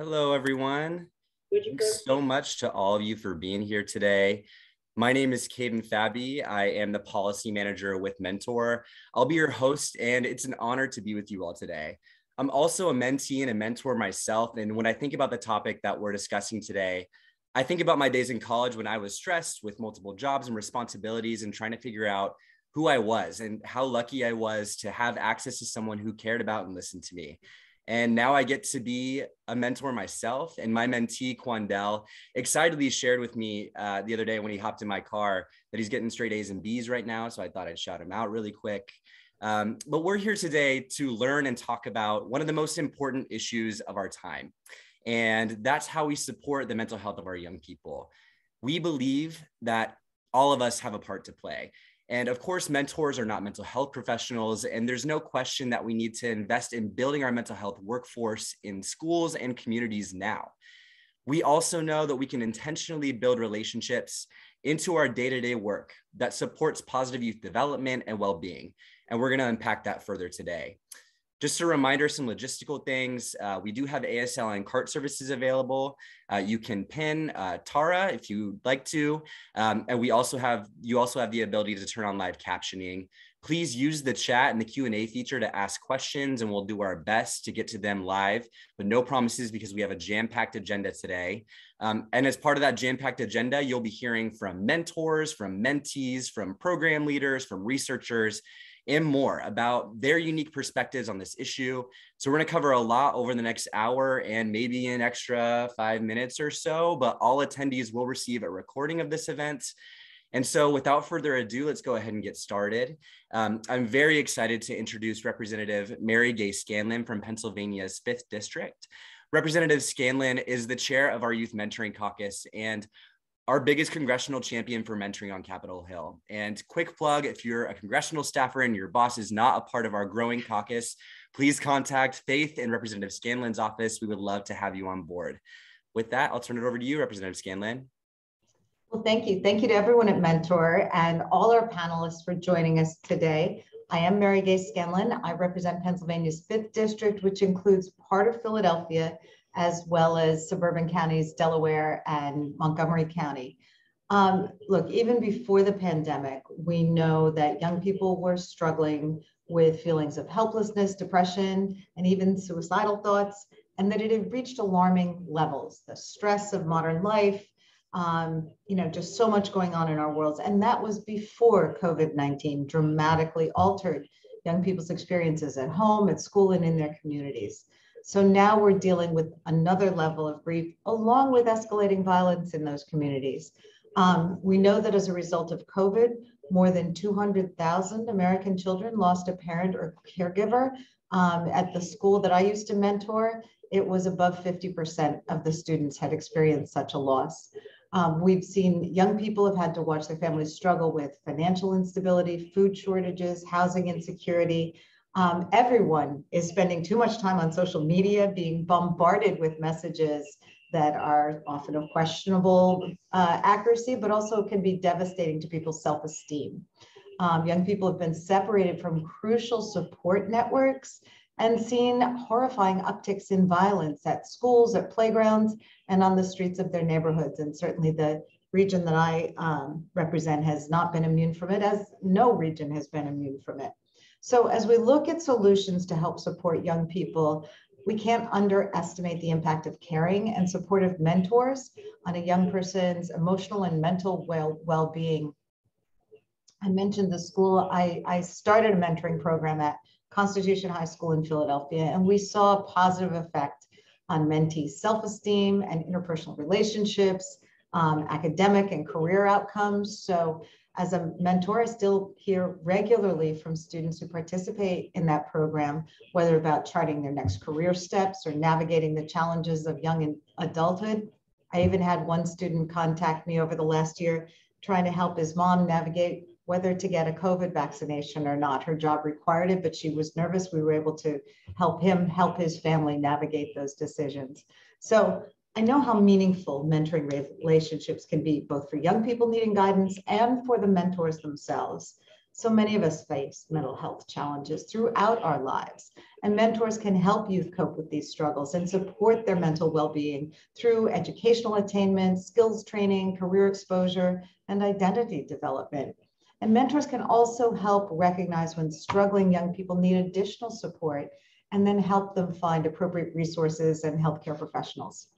Hello, everyone. Thanks so much to all of you for being here today. My name is Caden Fabi. I am the policy manager with Mentor. I'll be your host, and it's an honor to be with you all today. I'm also a mentee and a mentor myself. And when I think about the topic that we're discussing today, I think about my days in college when I was stressed with multiple jobs and responsibilities and trying to figure out who I was and how lucky I was to have access to someone who cared about and listened to me. And now I get to be a mentor myself. And my mentee, Quandel, excitedly shared with me uh, the other day when he hopped in my car that he's getting straight A's and B's right now. So I thought I'd shout him out really quick. Um, but we're here today to learn and talk about one of the most important issues of our time. And that's how we support the mental health of our young people. We believe that all of us have a part to play. And of course, mentors are not mental health professionals. And there's no question that we need to invest in building our mental health workforce in schools and communities now. We also know that we can intentionally build relationships into our day to day work that supports positive youth development and well being. And we're going to unpack that further today. Just a reminder, some logistical things. Uh, we do have ASL and CART services available. Uh, you can pin uh, Tara if you'd like to. Um, and we also have, you also have the ability to turn on live captioning. Please use the chat and the Q&A feature to ask questions and we'll do our best to get to them live, but no promises because we have a jam-packed agenda today. Um, and as part of that jam-packed agenda, you'll be hearing from mentors, from mentees, from program leaders, from researchers, and more about their unique perspectives on this issue. So, we're going to cover a lot over the next hour and maybe an extra five minutes or so, but all attendees will receive a recording of this event. And so, without further ado, let's go ahead and get started. Um, I'm very excited to introduce Representative Mary Gay Scanlon from Pennsylvania's 5th District. Representative Scanlon is the chair of our Youth Mentoring Caucus, and our biggest congressional champion for mentoring on Capitol Hill. And quick plug if you're a congressional staffer and your boss is not a part of our growing caucus, please contact Faith in Representative Scanlon's office. We would love to have you on board. With that, I'll turn it over to you, Representative Scanlon. Well, thank you. Thank you to everyone at Mentor and all our panelists for joining us today. I am Mary Gay Scanlon. I represent Pennsylvania's 5th District, which includes part of Philadelphia as well as suburban counties, Delaware and Montgomery County. Um, look, even before the pandemic, we know that young people were struggling with feelings of helplessness, depression, and even suicidal thoughts, and that it had reached alarming levels. The stress of modern life, um, you know, just so much going on in our worlds. And that was before COVID 19 dramatically altered young people's experiences at home, at school, and in their communities. So now we're dealing with another level of grief along with escalating violence in those communities. Um, we know that as a result of COVID, more than 200,000 American children lost a parent or caregiver. Um, at the school that I used to mentor, it was above 50% of the students had experienced such a loss. Um, we've seen young people have had to watch their families struggle with financial instability, food shortages, housing insecurity, um, everyone is spending too much time on social media, being bombarded with messages that are often of questionable uh, accuracy, but also can be devastating to people's self esteem. Um, young people have been separated from crucial support networks and seen horrifying upticks in violence at schools, at playgrounds, and on the streets of their neighborhoods. And certainly the region that I um, represent has not been immune from it, as no region has been immune from it. So as we look at solutions to help support young people, we can't underestimate the impact of caring and supportive mentors on a young person's emotional and mental well, well-being. I mentioned the school, I, I started a mentoring program at Constitution High School in Philadelphia, and we saw a positive effect on mentees' self-esteem and interpersonal relationships, um, academic and career outcomes. So as a mentor, I still hear regularly from students who participate in that program, whether about charting their next career steps or navigating the challenges of young adulthood. I even had one student contact me over the last year trying to help his mom navigate whether to get a COVID vaccination or not. Her job required it, but she was nervous. We were able to help him help his family navigate those decisions. So I know how meaningful mentoring relationships can be, both for young people needing guidance and for the mentors themselves. So many of us face mental health challenges throughout our lives, and mentors can help youth cope with these struggles and support their mental well being through educational attainment, skills training, career exposure, and identity development. And mentors can also help recognize when struggling young people need additional support and then help them find appropriate resources and healthcare professionals.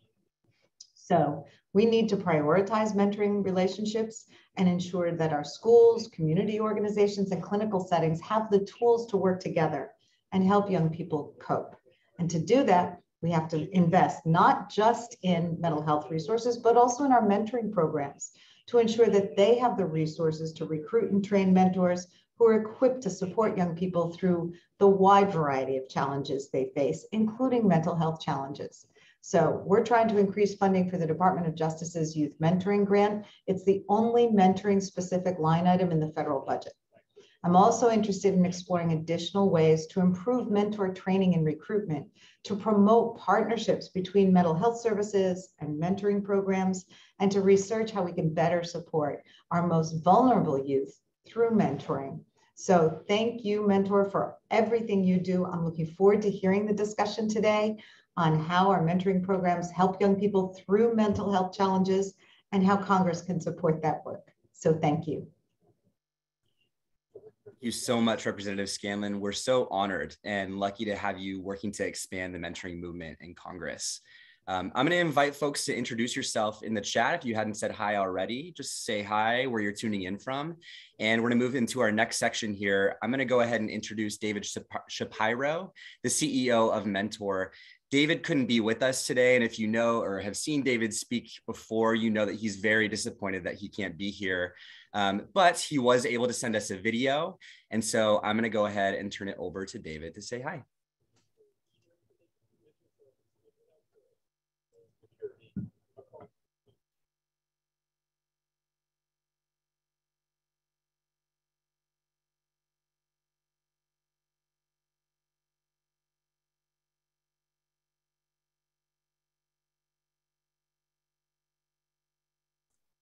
So we need to prioritize mentoring relationships and ensure that our schools, community organizations, and clinical settings have the tools to work together and help young people cope. And to do that, we have to invest not just in mental health resources, but also in our mentoring programs to ensure that they have the resources to recruit and train mentors who are equipped to support young people through the wide variety of challenges they face, including mental health challenges. So we're trying to increase funding for the Department of Justice's Youth Mentoring Grant. It's the only mentoring specific line item in the federal budget. I'm also interested in exploring additional ways to improve mentor training and recruitment, to promote partnerships between mental health services and mentoring programs, and to research how we can better support our most vulnerable youth through mentoring. So thank you, Mentor, for everything you do. I'm looking forward to hearing the discussion today on how our mentoring programs help young people through mental health challenges and how Congress can support that work. So thank you. Thank you so much, Representative Scanlon. We're so honored and lucky to have you working to expand the mentoring movement in Congress. Um, I'm going to invite folks to introduce yourself in the chat. If you hadn't said hi already, just say hi where you're tuning in from. And we're going to move into our next section here. I'm going to go ahead and introduce David Shapiro, the CEO of Mentor. David couldn't be with us today. And if you know or have seen David speak before, you know that he's very disappointed that he can't be here. Um, but he was able to send us a video. And so I'm going to go ahead and turn it over to David to say hi.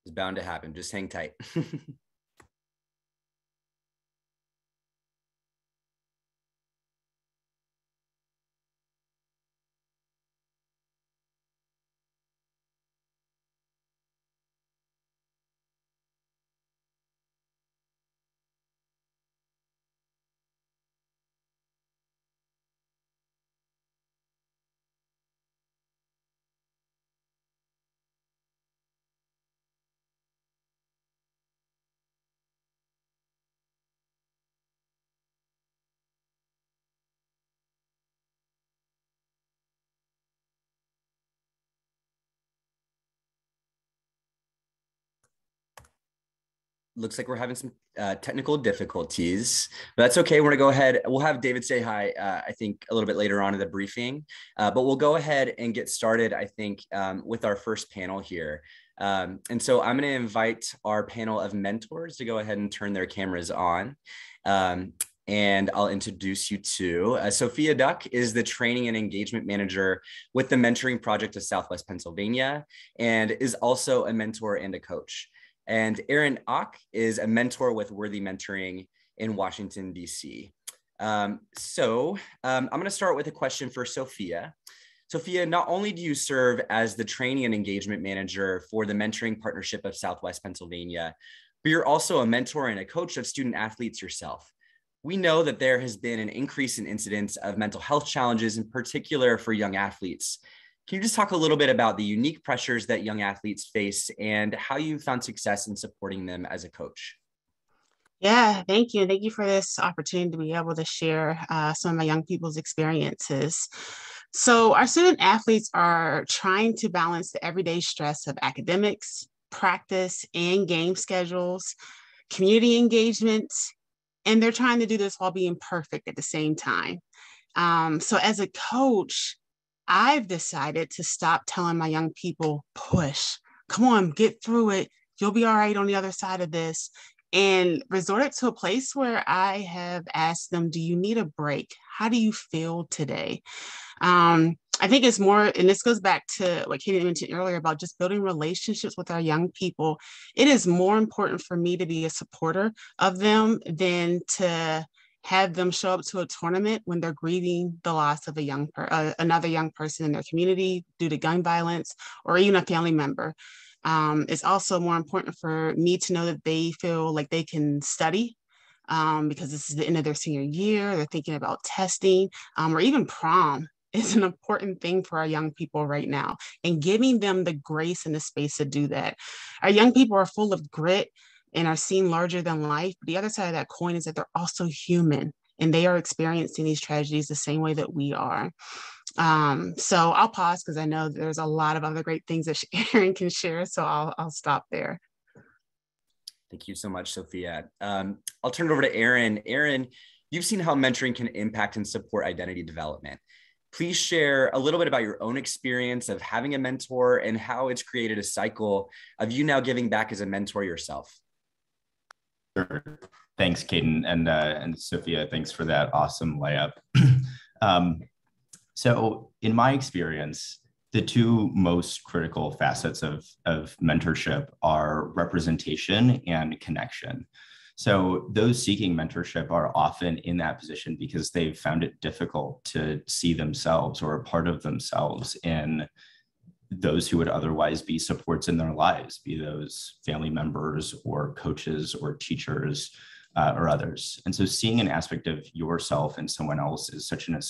It's bound to happen. Just hang tight. looks like we're having some uh, technical difficulties, but that's okay. We're gonna go ahead. We'll have David say hi. Uh, I think a little bit later on in the briefing, uh, but we'll go ahead and get started. I think um, with our first panel here. Um, and so I'm gonna invite our panel of mentors to go ahead and turn their cameras on. Um, and I'll introduce you to uh, Sophia Duck is the training and engagement manager with the mentoring project of Southwest Pennsylvania and is also a mentor and a coach. And Aaron Ock is a mentor with Worthy Mentoring in Washington, D.C. Um, so um, I'm going to start with a question for Sophia. Sophia, not only do you serve as the training and engagement manager for the Mentoring Partnership of Southwest Pennsylvania, but you're also a mentor and a coach of student athletes yourself. We know that there has been an increase in incidents of mental health challenges, in particular for young athletes. Can you just talk a little bit about the unique pressures that young athletes face and how you found success in supporting them as a coach? Yeah, thank you. Thank you for this opportunity to be able to share uh, some of my young people's experiences. So, our student athletes are trying to balance the everyday stress of academics, practice, and game schedules, community engagement, and they're trying to do this while being perfect at the same time. Um, so, as a coach, I've decided to stop telling my young people, push, come on, get through it. You'll be all right on the other side of this and resorted to a place where I have asked them, Do you need a break? How do you feel today? Um, I think it's more, and this goes back to what Katie mentioned earlier about just building relationships with our young people. It is more important for me to be a supporter of them than to have them show up to a tournament when they're grieving the loss of a young per, uh, another young person in their community due to gun violence or even a family member. Um, it's also more important for me to know that they feel like they can study um, because this is the end of their senior year. They're thinking about testing um, or even prom is an important thing for our young people right now and giving them the grace and the space to do that. Our young people are full of grit and are seen larger than life. The other side of that coin is that they're also human and they are experiencing these tragedies the same way that we are. Um, so I'll pause because I know there's a lot of other great things that Aaron can share. So I'll, I'll stop there. Thank you so much, Sophia. Um, I'll turn it over to Aaron. Aaron, you've seen how mentoring can impact and support identity development. Please share a little bit about your own experience of having a mentor and how it's created a cycle of you now giving back as a mentor yourself. Thanks, Caden and uh, and Sophia. Thanks for that awesome layup. um, so, in my experience, the two most critical facets of, of mentorship are representation and connection. So, those seeking mentorship are often in that position because they've found it difficult to see themselves or a part of themselves in those who would otherwise be supports in their lives, be those family members or coaches or teachers uh, or others. And so seeing an aspect of yourself and someone else is such an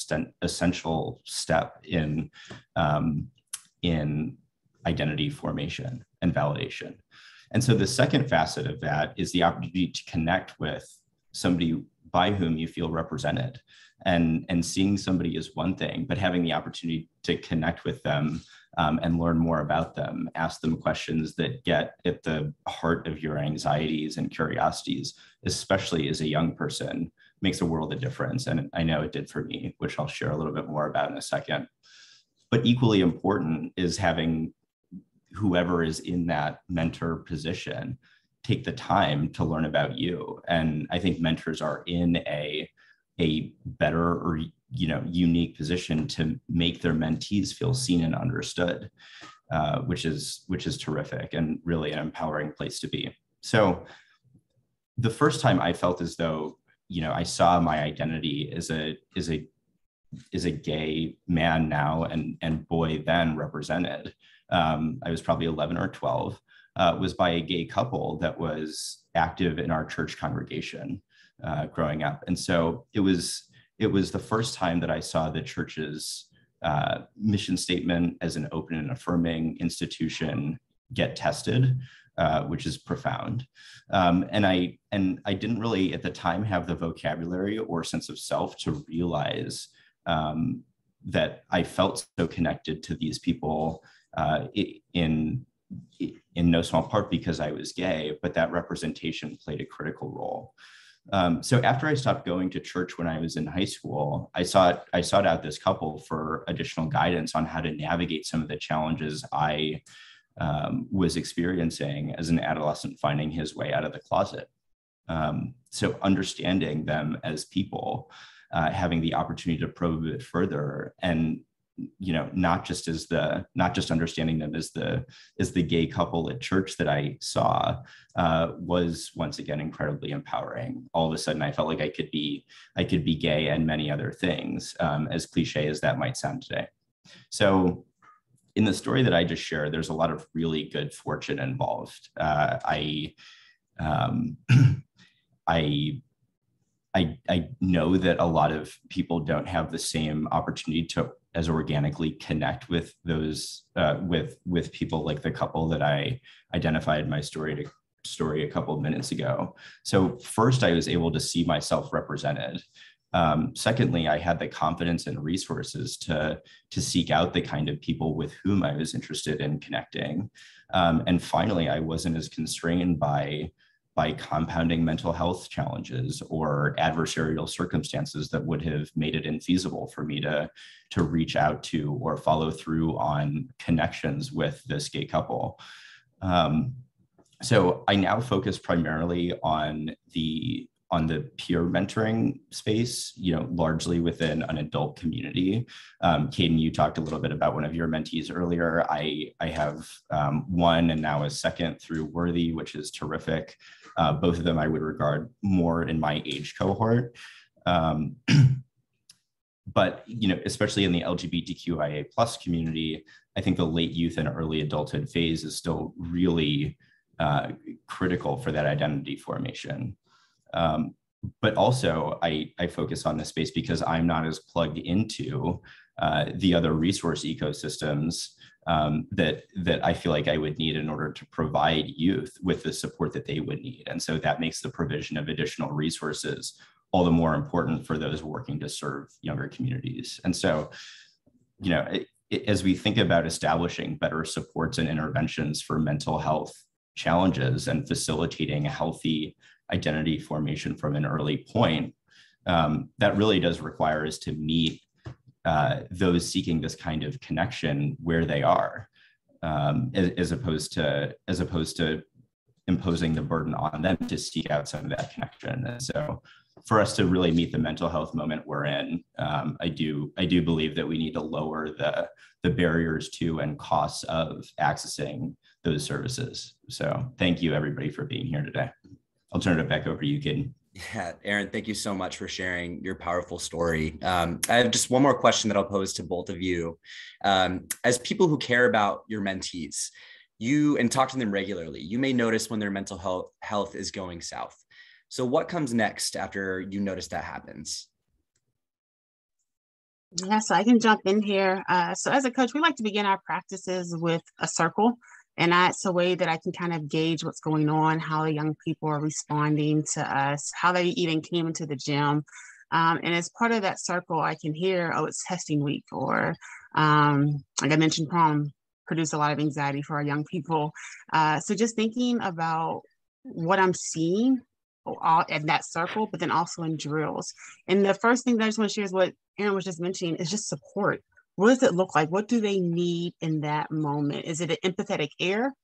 essential step in, um, in identity formation and validation. And so the second facet of that is the opportunity to connect with somebody by whom you feel represented. And, and seeing somebody is one thing, but having the opportunity to connect with them um, and learn more about them, ask them questions that get at the heart of your anxieties and curiosities, especially as a young person, makes a world of difference. And I know it did for me, which I'll share a little bit more about in a second. But equally important is having whoever is in that mentor position take the time to learn about you. And I think mentors are in a a better or you know unique position to make their mentees feel seen and understood, uh, which is which is terrific and really an empowering place to be. So the first time I felt as though you know I saw my identity as a as a is a gay man now and and boy then represented. Um, I was probably 11 or 12. Uh, was by a gay couple that was active in our church congregation uh, growing up, and so it was it was the first time that I saw the church's uh, mission statement as an open and affirming institution get tested, uh, which is profound. Um, and I and I didn't really at the time have the vocabulary or sense of self to realize um, that I felt so connected to these people uh, in in no small part because I was gay, but that representation played a critical role. Um, so after I stopped going to church when I was in high school, I sought I sought out this couple for additional guidance on how to navigate some of the challenges I um, was experiencing as an adolescent finding his way out of the closet. Um, so understanding them as people, uh, having the opportunity to probe a bit further, and you know not just as the not just understanding them as the as the gay couple at church that i saw uh, was once again incredibly empowering all of a sudden i felt like i could be i could be gay and many other things um, as cliche as that might sound today so in the story that I just shared, there's a lot of really good fortune involved. Uh, I, um, I, I, I know that a lot of people don't have the same opportunity to as organically connect with those uh, with with people like the couple that I identified my story to story a couple of minutes ago. So first, I was able to see myself represented. Um, secondly, I had the confidence and resources to, to seek out the kind of people with whom I was interested in connecting. Um, and finally, I wasn't as constrained by, by compounding mental health challenges or adversarial circumstances that would have made it infeasible for me to, to reach out to or follow through on connections with this gay couple. Um, so I now focus primarily on the on the peer mentoring space, you know, largely within an adult community. Um, Caden, you talked a little bit about one of your mentees earlier. I, I have um, one and now a second through Worthy, which is terrific. Uh, both of them I would regard more in my age cohort. Um, but, you know, especially in the LGBTQIA plus community, I think the late youth and early adulthood phase is still really uh, critical for that identity formation. Um, but also, I, I focus on this space because I'm not as plugged into uh, the other resource ecosystems um, that that I feel like I would need in order to provide youth with the support that they would need. And so that makes the provision of additional resources all the more important for those working to serve younger communities. And so, you know, it, it, as we think about establishing better supports and interventions for mental health challenges and facilitating a healthy identity formation from an early point, um, that really does require us to meet uh, those seeking this kind of connection where they are, um, as, as, opposed to as opposed to imposing the burden on them to seek out some of that connection. And so, for us to really meet the mental health moment we're in, um, I do I do believe that we need to lower the the barriers to and costs of accessing those services. So, thank you everybody for being here today. I'll turn it back over to you, Caden. Yeah, Aaron, thank you so much for sharing your powerful story. Um, I have just one more question that I'll pose to both of you. Um, as people who care about your mentees, you and talk to them regularly, you may notice when their mental health health is going south. So, what comes next after you notice that happens? Yeah, so I can jump in here. Uh, so, as a coach, we like to begin our practices with a circle. And that's a way that I can kind of gauge what's going on, how the young people are responding to us, how they even came into the gym. Um, and as part of that circle, I can hear, oh, it's testing week, or um, like I mentioned, prom produced a lot of anxiety for our young people. Uh, so just thinking about what I'm seeing all at that circle, but then also in drills. And the first thing that I just want to share is what Aaron was just mentioning is just support what does it look like? What do they need in that moment? Is it an empathetic air?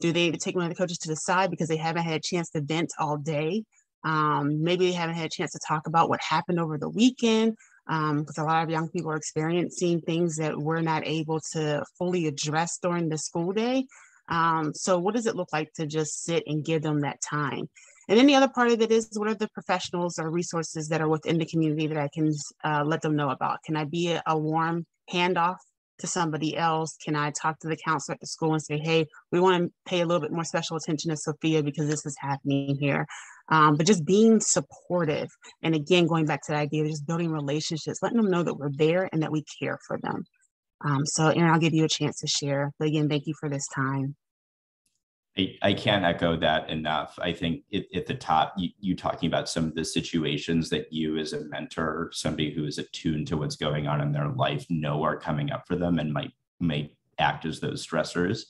Do they need to take one of the coaches to the side because they haven't had a chance to vent all day? Um, maybe they haven't had a chance to talk about what happened over the weekend because um, a lot of young people are experiencing things that we're not able to fully address during the school day. Um, so, what does it look like to just sit and give them that time? And then the other part of it is what are the professionals or resources that are within the community that I can uh, let them know about? Can I be a, a warm handoff to somebody else? Can I talk to the counselor at the school and say, hey, we want to pay a little bit more special attention to Sophia because this is happening here? Um, but just being supportive. And again, going back to the idea of just building relationships, letting them know that we're there and that we care for them. Um, so, Aaron, I'll give you a chance to share. But again, thank you for this time. I, I can't echo that enough. I think it, at the top, you, you talking about some of the situations that you, as a mentor, somebody who is attuned to what's going on in their life, know are coming up for them and might may act as those stressors.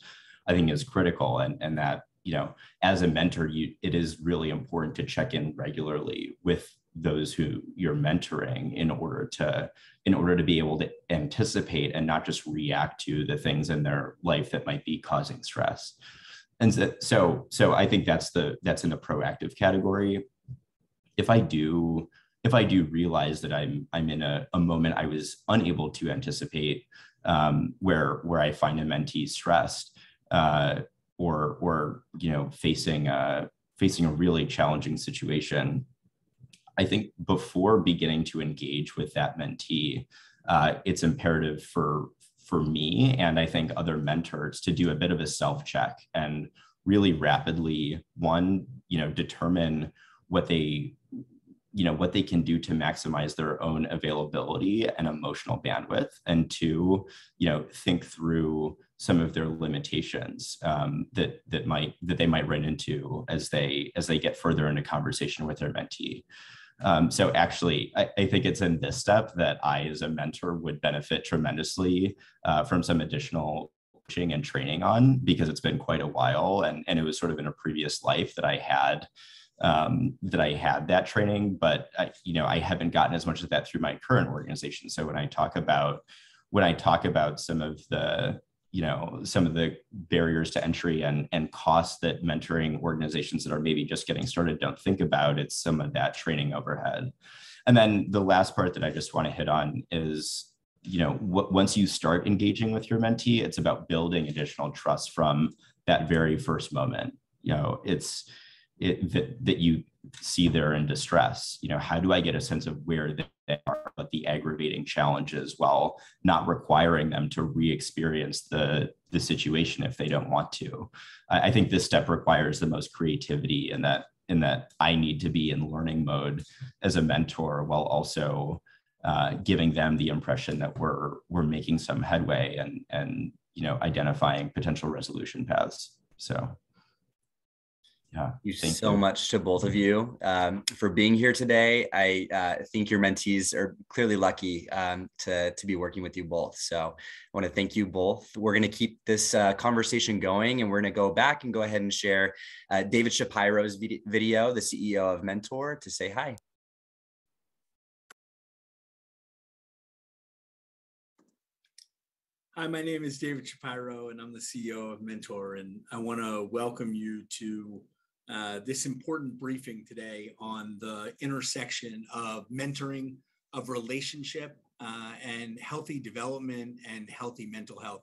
I think is critical, and and that you know, as a mentor, you it is really important to check in regularly with those who you're mentoring in order to in order to be able to anticipate and not just react to the things in their life that might be causing stress and so so i think that's the that's in the proactive category. If i do if i do realize that i'm i'm in a, a moment i was unable to anticipate um, where where i find a mentee stressed uh, or or you know facing a facing a really challenging situation i think before beginning to engage with that mentee uh, it's imperative for for me and I think other mentors to do a bit of a self check and really rapidly one you know determine what they you know what they can do to maximize their own availability and emotional bandwidth. And to you know think through some of their limitations um, that that might that they might run into as they as they get further into conversation with their mentee um, so actually I, I, think it's in this step that i as a mentor would benefit tremendously uh, from some additional coaching and training on because it's been quite a while and and it was sort of in a previous life that i had um, that I had that training, but I, you know I haven't gotten as much of that through my current organization. So when I talk about when I talk about some of the you know some of the barriers to entry and and costs that mentoring organizations that are maybe just getting started don't think about, it's some of that training overhead. And then the last part that I just want to hit on is you know w- once you start engaging with your mentee, it's about building additional trust from that very first moment. You know, it's it, that, that you see they're in distress. You know how do i get a sense of where they are but the aggravating challenges while not requiring them to re-experience the the situation if they don't want to? I, I think this step requires the most creativity in that in that i need to be in learning mode as a mentor while also uh, giving them the impression that we're we're making some headway and and you know identifying potential resolution paths. So yeah. Thank you so you. much to both of you um, for being here today. I uh, think your mentees are clearly lucky um, to, to be working with you both. So I want to thank you both. We're going to keep this uh, conversation going and we're going to go back and go ahead and share uh, David Shapiro's video, the CEO of Mentor, to say hi. Hi, my name is David Shapiro, and I'm the CEO of Mentor. And I want to welcome you to uh, this important briefing today on the intersection of mentoring, of relationship, uh, and healthy development and healthy mental health.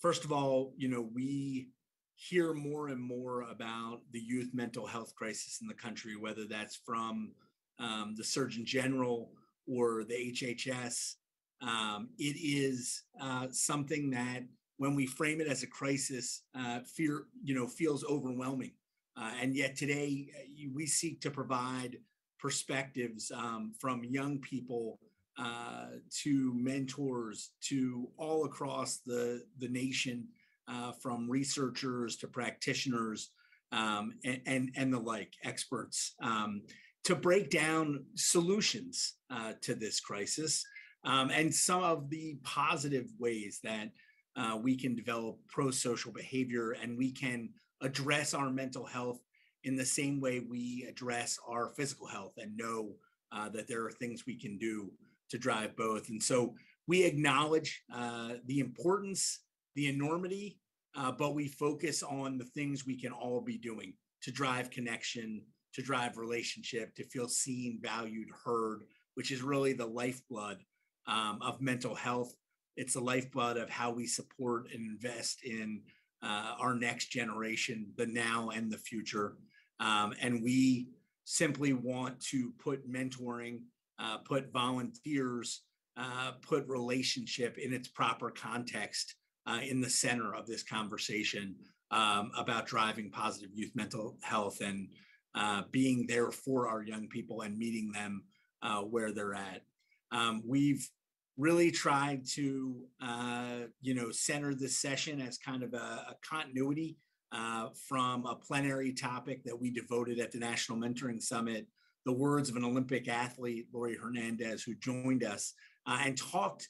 First of all, you know, we hear more and more about the youth mental health crisis in the country, whether that's from um, the Surgeon General or the HHS. Um, it is uh, something that, when we frame it as a crisis, uh, fear you know feels overwhelming. Uh, and yet today, uh, we seek to provide perspectives um, from young people uh, to mentors to all across the, the nation, uh, from researchers to practitioners um, and, and, and, the like, experts, um, to break down solutions uh, to this crisis um, and some of the positive ways that uh, we can develop pro social behavior and we can address our mental health in the same way we address our physical health and know uh, that there are things we can do to drive both. And so we acknowledge uh, the importance, the enormity, uh, but we focus on the things we can all be doing to drive connection, to drive relationship, to feel seen, valued, heard, which is really the lifeblood um, of mental health. It's the lifeblood of how we support and invest in uh, our next generation, the now and the future. Um, and we simply want to put mentoring, uh, put volunteers, uh, put relationship in its proper context uh, in the center of this conversation um, about driving positive youth mental health and uh, being there for our young people and meeting them uh, where they're at. Um, we've really tried to uh, you know center this session as kind of a, a continuity uh, from a plenary topic that we devoted at the national mentoring summit the words of an olympic athlete Laurie hernandez who joined us uh, and talked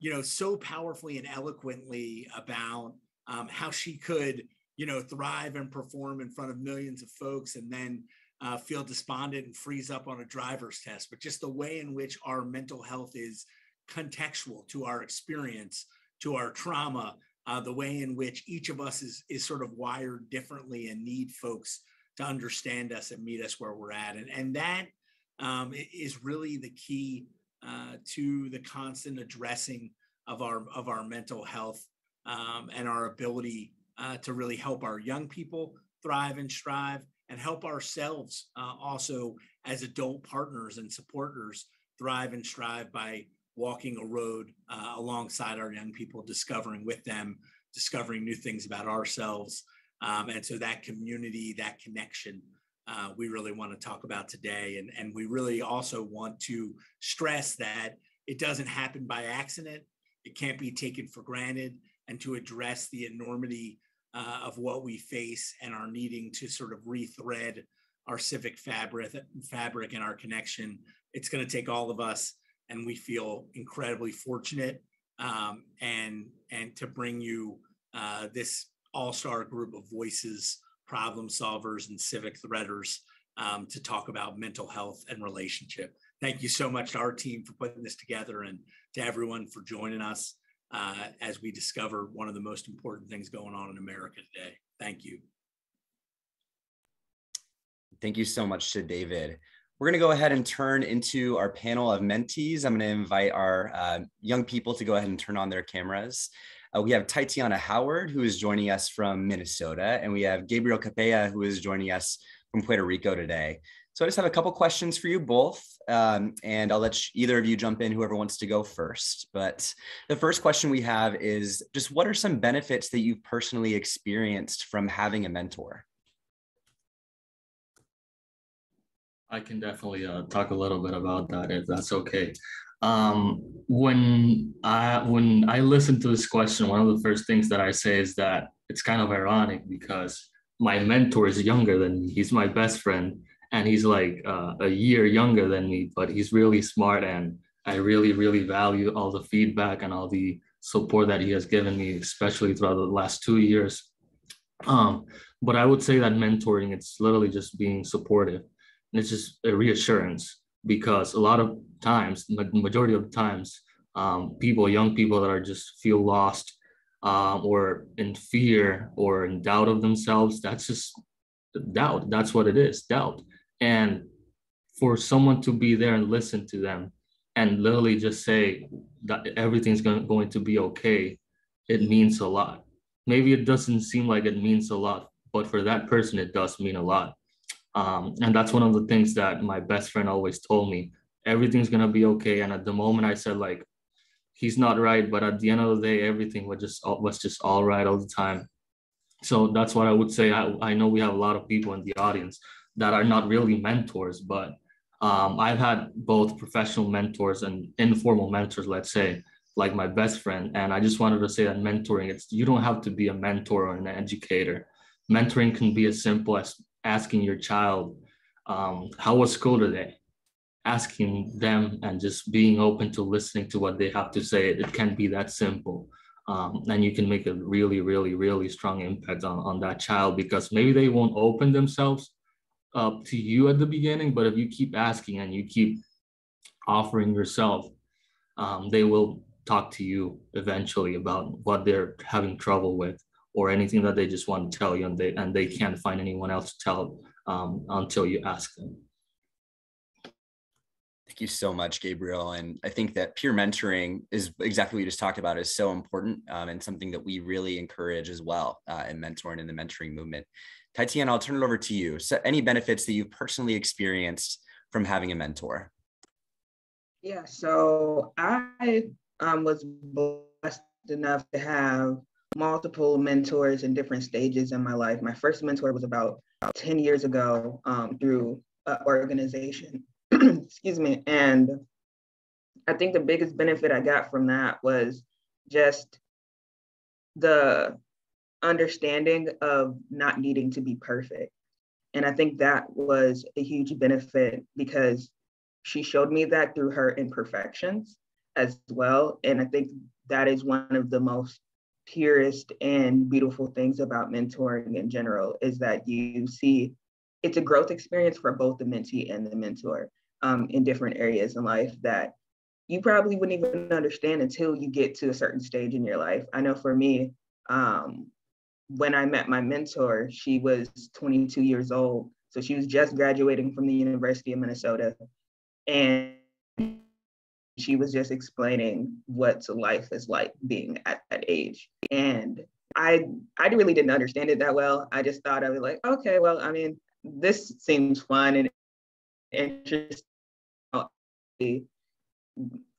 you know so powerfully and eloquently about um, how she could you know thrive and perform in front of millions of folks and then uh, feel despondent and freeze up on a driver's test. But just the way in which our mental health is contextual to our experience, to our trauma, uh, the way in which each of us is is sort of wired differently and need folks to understand us and meet us where we're at, and and that um, is really the key uh, to the constant addressing of our of our mental health um, and our ability uh, to really help our young people thrive and strive and help ourselves uh, also as adult partners and supporters thrive and strive by walking a road uh, alongside our young people, discovering with them, discovering new things about ourselves. Um, and so that community, that connection, uh, we really want to talk about today. And, and we really also want to stress that it doesn't happen by accident, it can't be taken for granted, and to address the enormity uh, of what we face and are needing to sort of rethread our civic fabric, fabric and our connection. It's going to take all of us, and we feel incredibly fortunate um, and and to bring you uh, this all-star group of voices, problem solvers, and civic threaders um, to talk about mental health and relationship. Thank you so much to our team for putting this together and to everyone for joining us uh, as we discover one of the most important things going on in America today. Thank you. Thank you so much to David. We're going to go ahead and turn into our panel of mentees. I'm going to invite our uh, young people to go ahead and turn on their cameras. Uh, we have Tatiana Howard, who is joining us from Minnesota, and we have Gabriel Capella, who is joining us from Puerto Rico today. So I just have a couple questions for you both, um, and I'll let either of you jump in, whoever wants to go first. But the first question we have is just what are some benefits that you've personally experienced from having a mentor? I can definitely uh, talk a little bit about that if that's okay. Um, when I when I listen to this question, one of the first things that I say is that it's kind of ironic because my mentor is younger than me. He's my best friend, and he's like uh, a year younger than me, but he's really smart, and I really really value all the feedback and all the support that he has given me, especially throughout the last two years. Um, but I would say that mentoring it's literally just being supportive, it's just a reassurance because a lot of times, majority of times, um, people, young people that are just feel lost um, or in fear or in doubt of themselves, that's just doubt. That's what it is, doubt. And for someone to be there and listen to them and literally just say that everything's going, going to be okay, it means a lot. Maybe it doesn't seem like it means a lot, but for that person, it does mean a lot. Um, and that's one of the things that my best friend always told me everything's going to be okay. And at the moment, I said, like, he's not right. But at the end of the day, everything was just, was just all right all the time. So that's what I would say. I, I know we have a lot of people in the audience that are not really mentors, but um, I've had both professional mentors and informal mentors, let's say, like my best friend. And I just wanted to say that mentoring, it's you don't have to be a mentor or an educator. Mentoring can be as simple as asking your child, um, how was school today? Asking them and just being open to listening to what they have to say. It can be that simple. Um, and you can make a really, really, really strong impact on, on that child because maybe they won't open themselves up to you at the beginning, but if you keep asking and you keep offering yourself, um, they will talk to you eventually about what they're having trouble with or anything that they just want to tell you and they and they can't find anyone else to tell um, until you ask them Thank you so much, Gabriel. And I think that peer mentoring is exactly what you just talked about is so important um, and something that we really encourage as well uh, in mentoring and the mentoring movement. Tatiana, I'll turn it over to you. So any benefits that you've personally experienced from having a mentor? Yeah, so I um, was blessed enough to have multiple mentors in different stages in my life. My first mentor was about 10 years ago um, through an organization, excuse me. And I think the biggest benefit I got from that was just the understanding of not needing to be perfect. And I think that was a huge benefit because she showed me that through her imperfections as well. And I think that is one of the most purest and beautiful things about mentoring in general is that you see it's a growth experience for both the mentee and the mentor um, in different areas in life that you probably wouldn't even understand until you get to a certain stage in your life. I know for me, um, when I met my mentor, she was 22 years old. So she was just graduating from the University of Minnesota. And she was just explaining what life is like being at that age. And I I really didn't understand it that well. I just thought I was like, okay, well, I mean, this seems fun and interesting.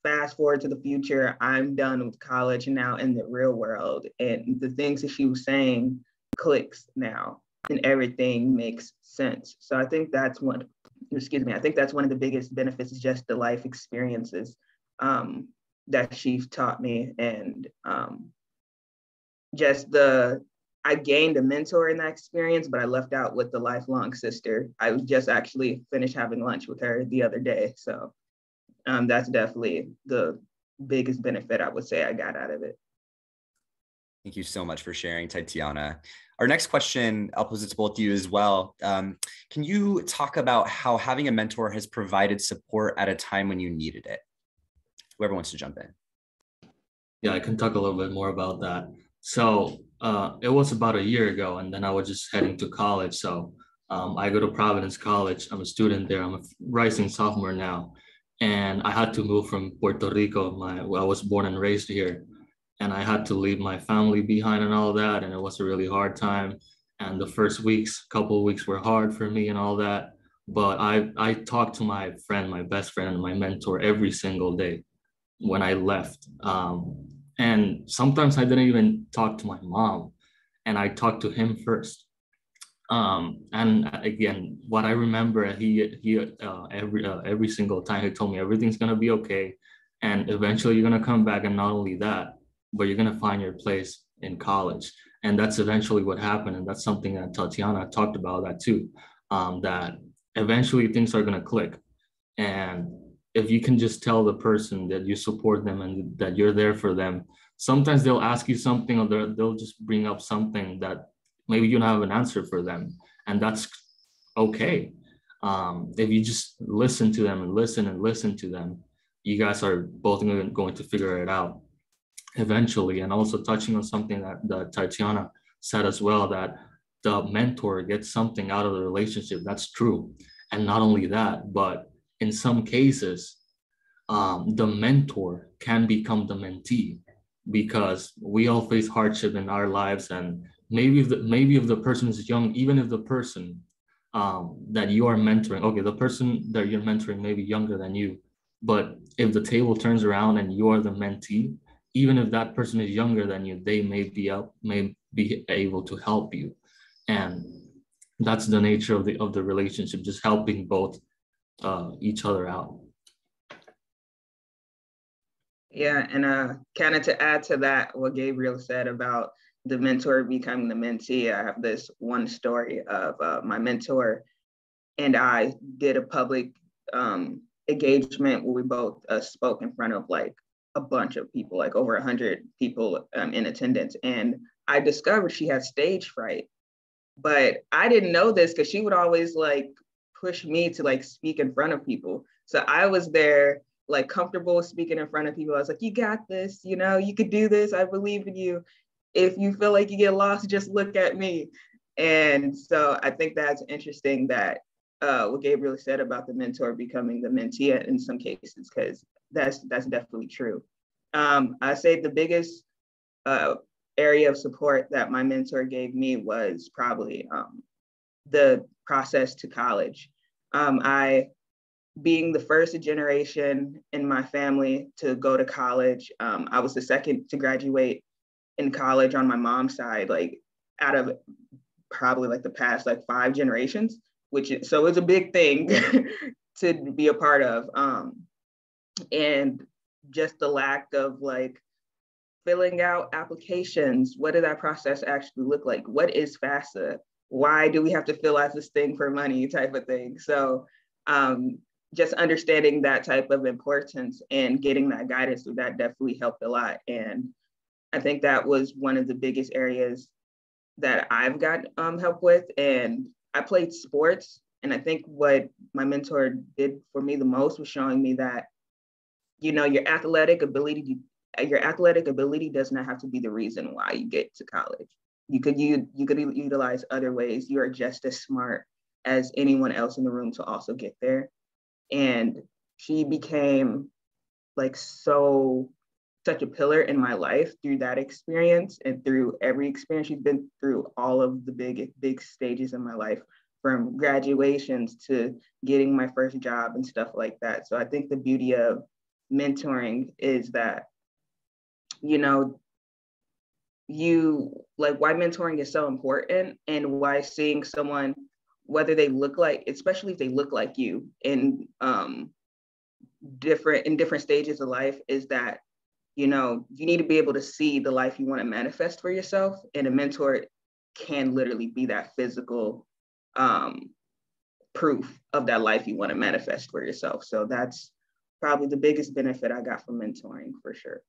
fast forward to the future, I'm done with college now in the real world. And the things that she was saying clicks now and everything makes sense. So I think that's one, excuse me, I think that's one of the biggest benefits is just the life experiences um, that she's taught me and um, just the, I gained a mentor in that experience, but I left out with the lifelong sister. I was just actually finished having lunch with her the other day. So um, that's definitely the biggest benefit I would say I got out of it. Thank you so much for sharing, Tatiana. Our next question, I'll pose it to both of you as well. Um, can you talk about how having a mentor has provided support at a time when you needed it? Whoever wants to jump in. Yeah, I can talk a little bit more about that. So uh, it was about a year ago, and then I was just heading to college. So um, I go to Providence College. I'm a student there. I'm a rising sophomore now and I had to move from Puerto Rico. My well, I was born and raised here, and I had to leave my family behind and all that, and it was a really hard time. And the first weeks, couple weeks, were hard for me and all that. But I I talked to my friend, my best friend, and my mentor every single day when I left. Um, and sometimes I didn't even talk to my mom, and I talked to him first. Um, and again, what I remember, he he uh, every uh, every single time he told me everything's gonna be okay, and eventually you're gonna come back, and not only that, but you're gonna find your place in college, and that's eventually what happened, and that's something that Tatiana talked about that too, um, that eventually things are gonna click, and if you can just tell the person that you support them and that you're there for them, sometimes they'll ask you something or they'll just bring up something that maybe you don't have an answer for them and that's okay. Um, if you just listen to them and listen and listen to them you guys are both going to figure it out eventually. And also touching on something that, that tatiana said as well that the mentor gets something out of the relationship. That's true. And not only that but in some cases um, the mentor can become the mentee because we all face hardship in our lives and maybe if the maybe if the person is young even if the person um, that you are mentoring okay the person that you're mentoring may be younger than you but if the table turns around and you are the mentee even if that person is younger than you they may be up may be able to help you. And that's the nature of the of the relationship just helping both uh, each other out yeah and uh kind of to add to that what gabriel said about the mentor becoming the mentee, I have this one story of uh, my mentor and I did a public um, engagement where we both uh, spoke in front of like a bunch of people, like over 100 people um, in attendance. And I discovered she had stage fright. But I didn't know this because she would always like push me to like speak in front of people. So I was there like comfortable speaking in front of people. I was like, you got this, you know, you could do this. I believe in you if you feel like you get lost, just look at me. And so I think that's interesting that uh, what Gabriel said about the mentor becoming the mentee in some cases, because that's that's definitely true. Um, I say the biggest uh, area of support that my mentor gave me was probably um, the process to college. Um, I, being the first generation in my family to go to college, um, I was the second to graduate in college on my mom's side, like out of probably like the past like five generations, which is, so it's a big thing to be a part of. Um, and just the lack of like filling out applications. What did that process actually look like? What is FAFSA? Why do we have to fill out this thing for money type of thing? So um, just understanding that type of importance and getting that guidance through that definitely helped a lot. And I think that was one of the biggest areas that I've got um, help with. And I played sports. And I think what my mentor did for me the most was showing me that, you know, your athletic ability, your athletic ability does not have to be the reason why you get to college. You could you you could utilize other ways. You are just as smart as anyone else in the room to also get there. And she became like so such a pillar in my life through that experience and through every experience she's been through all of the big big stages in my life from graduations to getting my first job and stuff like that so i think the beauty of mentoring is that, you know, you like why mentoring is so important and why seeing someone, whether they look like, especially if they look like you in um, different in different stages of life, is that you know you need to be able to see the life you want to manifest for yourself, and a mentor can literally be that physical um, proof of that life you want to manifest for yourself. So that's probably the biggest benefit I got from mentoring for sure.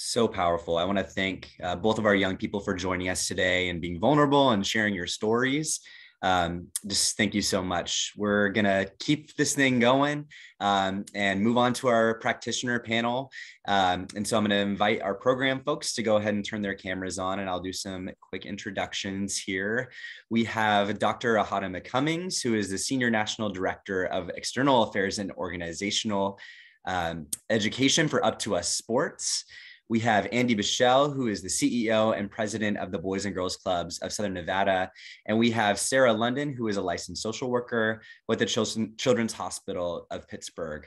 So powerful. I want to thank uh, both of our young people for joining us today and being vulnerable and sharing your stories um, just thank you so much. We're going to keep this thing going um, and move on to our practitioner panel. Um, and so I'm going to invite our program folks to go ahead and turn their cameras on, and I'll do some quick introductions here. We have Dr. Ahada McCummings, who is the Senior National Director of External Affairs and Organizational um, Education for Up2Us Sports. We have Andy Bichelle, who is the CEO and president of the Boys and Girls Clubs of Southern Nevada. And we have Sarah London, who is a licensed social worker with the Children's Hospital of Pittsburgh.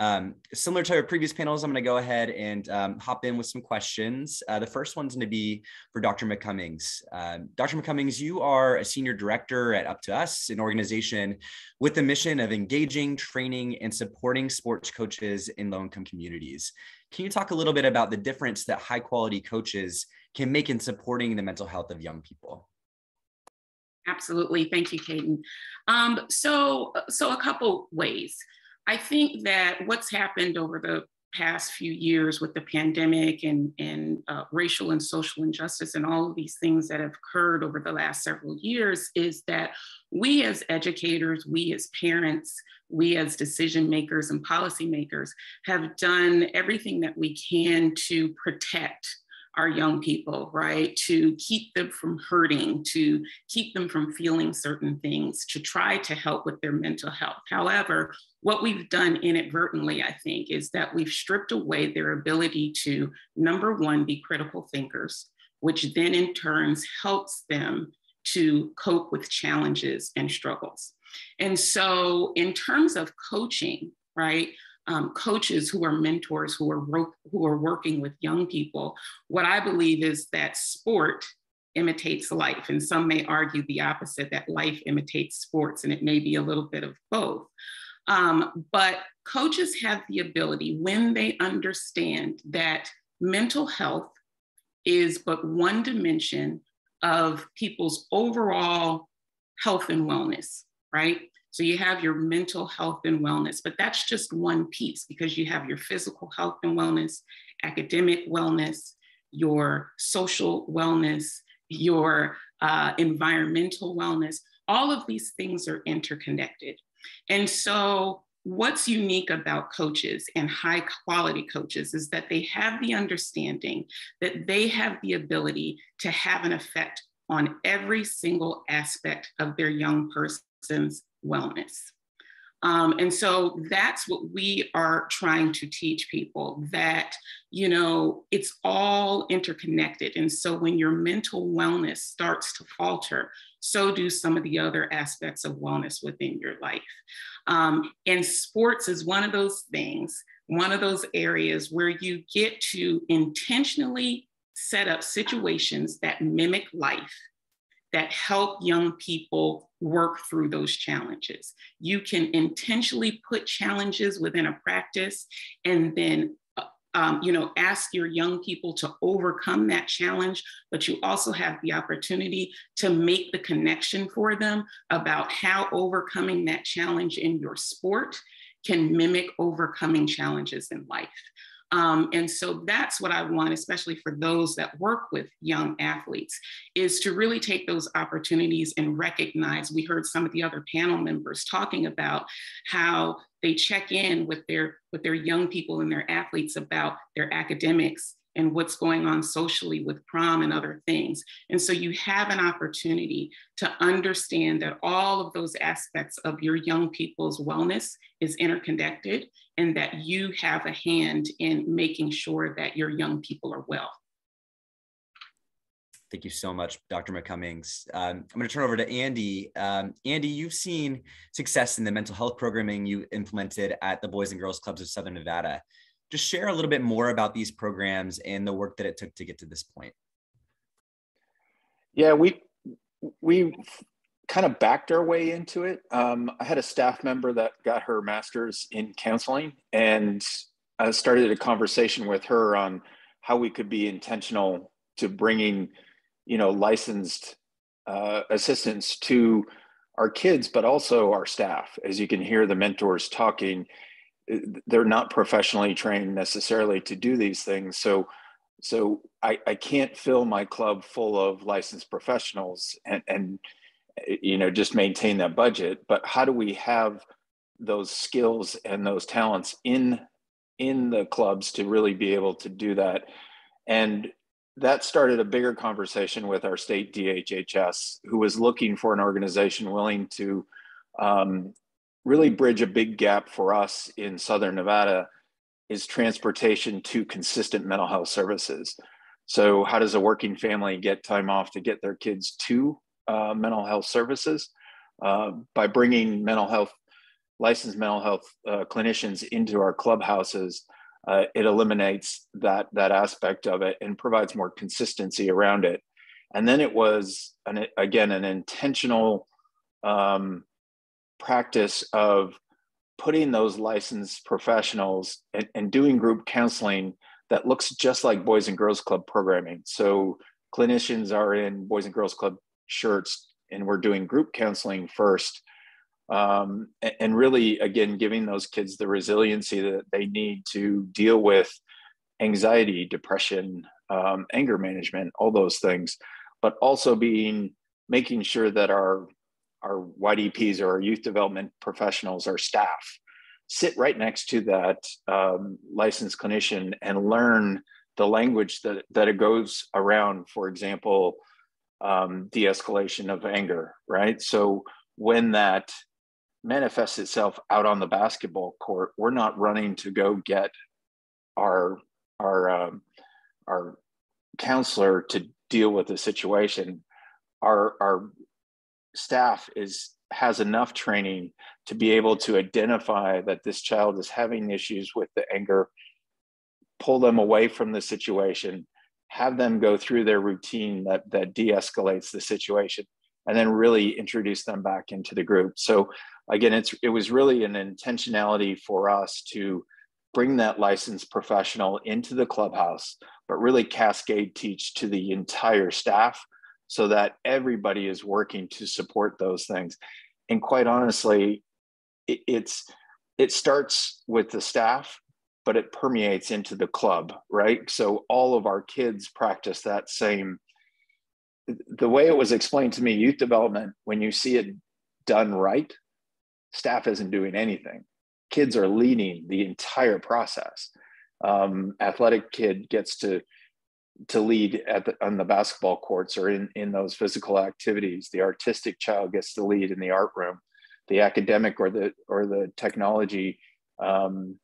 Um, similar to our previous panels, I'm going to go ahead and um, hop in with some questions. Uh, the first one's going to be for Dr. McCummings. Uh, Dr. McCummings, you are a senior director at Up2Us, an organization with the mission of engaging, training, and supporting sports coaches in low income communities. Can you talk a little bit about the difference that high quality coaches can make in supporting the mental health of young people? Absolutely. Thank you, Caden. Um, so, so a couple ways. I think that what's happened over the past few years with the pandemic and, and uh, racial and social injustice and all of these things that have occurred over the last several years is that we as educators, we as parents, we as decision makers and policymakers have done everything that we can to protect our young people, right? To keep them from hurting, to keep them from feeling certain things, to try to help with their mental health. However, what we've done inadvertently, I think, is that we've stripped away their ability to, number one, be critical thinkers, which then in turns helps them to cope with challenges and struggles. And so, in terms of coaching, right, um, coaches who are mentors who are who are working with young people, what I believe is that sport imitates life, and some may argue the opposite that life imitates sports, and it may be a little bit of both. Um, but coaches have the ability when they understand that mental health is but one dimension of people's overall health and wellness, right? So you have your mental health and wellness, but that's just one piece because you have your physical health and wellness, academic wellness, your social wellness, your uh, environmental wellness. All of these things are interconnected. And so, what's unique about coaches and high quality coaches is that they have the understanding that they have the ability to have an effect on every single aspect of their young person's wellness. Um, and so that's what we are trying to teach people that, you know, it's all interconnected. And so when your mental wellness starts to falter, so do some of the other aspects of wellness within your life. Um, and sports is one of those things, one of those areas where you get to intentionally set up situations that mimic life that help young people work through those challenges. You can intentionally put challenges within a practice and then uh, um, you know, ask your young people to overcome that challenge, but you also have the opportunity to make the connection for them about how overcoming that challenge in your sport can mimic overcoming challenges in life. Um, and so that's what I want, especially for those that work with young athletes, is to really take those opportunities and recognize. We heard some of the other panel members talking about how they check in with their with their young people and their athletes about their academics and what's going on socially with prom and other things. And so you have an opportunity to understand that all of those aspects of your young people's wellness is interconnected and that you have a hand in making sure that your young people are well. Thank you so much, Dr. McCummings. Um, I'm going to turn over to Andy. Um, Andy, you've seen success in the mental health programming you implemented at the Boys and Girls Clubs of Southern Nevada. Just share a little bit more about these programs and the work that it took to get to this point. Yeah, we we kind of backed our way into it. Um, I had a staff member that got her master's in counseling, and I started a conversation with her on how we could be intentional to bringing, you know, licensed uh, assistants to our kids, but also our staff. As you can hear the mentors talking, they're not professionally trained necessarily to do these things. So, so I, I can't fill my club full of licensed professionals and, and you know just maintain that budget but how do we have those skills and those talents in in the clubs to really be able to do that and that started a bigger conversation with our state DHHS, who was looking for an organization willing to um, really bridge a big gap for us in Southern Nevada is transportation to consistent mental health services. So, how does a working family get time off to get their kids to uh, mental health services uh, by bringing mental health licensed mental health uh, clinicians into our clubhouses uh, it eliminates that that aspect of it and provides more consistency around it. And then it was an, again an intentional um, practice of putting those licensed professionals and, and doing group counseling that looks just like boys and girls club programming. So clinicians are in boys and girls club shirts and we're doing group counseling first um, and really again giving those kids the resiliency that they need to deal with anxiety depression um, anger management all those things but also being making sure that our our YDPs or our youth development professionals our staff sit right next to that um, licensed clinician and learn the language that that it goes around. For example um, de-escalation of anger, right? So when that manifests itself out on the basketball court, we're not running to go get our our um, our counselor to deal with the situation. Our our staff is has enough training to be able to identify that this child is having issues with the anger, pull them away from the situation, have them go through their routine that that de-escalates the situation and then really introduce them back into the group. So again it's it was really an intentionality for us to bring that licensed professional into the clubhouse but really cascade teach to the entire staff so that everybody is working to support those things. And quite honestly it, it's it starts with the staff but it permeates into the club, right? So all of our kids practice that same. The way it was explained to me, youth development, when you see it done right, staff isn't doing anything. Kids are leading the entire process. Um, athletic kid gets to to lead at the, on the basketball courts or in, in those physical activities. The artistic child gets to lead in the art room. The academic or the or the technology um,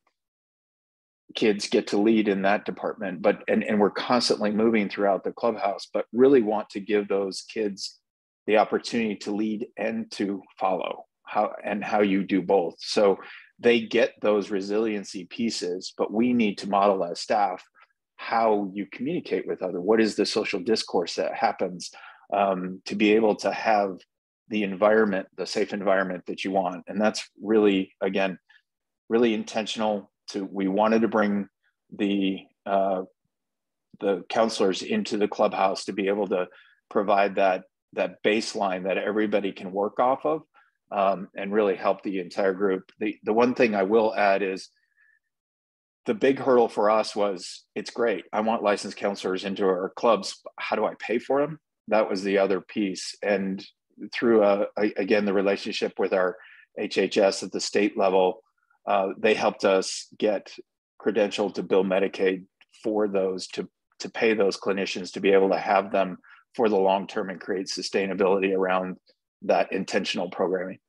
kids get to lead in that department but and, and we're constantly moving throughout the clubhouse but really want to give those kids the opportunity to lead and to follow how and how you do both. So they get those resiliency pieces but we need to model as staff how you communicate with other what is the social discourse that happens um, to be able to have the environment the safe environment that you want. And that's really again really intentional to we wanted to bring the uh, the counselors into the clubhouse to be able to provide that that baseline that everybody can work off of um, and really help the entire group. The the one thing I will add is the big hurdle for us was it's great. I want licensed counselors into our clubs. How do I pay for them? That was the other piece. And through a, uh, a, again the relationship with our HHS at the state level, uh, they helped us get credentialed to bill Medicaid for those to to pay those clinicians to be able to have them for the long term and create sustainability around that intentional programming.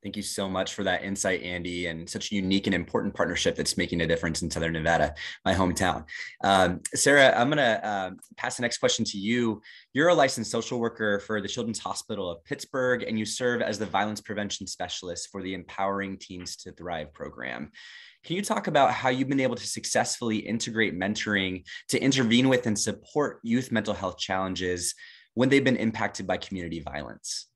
Thank you so much for that insight, Andy, and such a unique and important partnership that's making a difference in Southern Nevada, my hometown. Um, Sarah, I'm going to uh, pass the next question to you. You're a licensed social worker for the Children's Hospital of Pittsburgh, and you serve as the violence prevention specialist for the Empowering Teens to Thrive program. Can you talk about how you've been able to successfully integrate mentoring to intervene with and support youth mental health challenges when they've been impacted by community violence?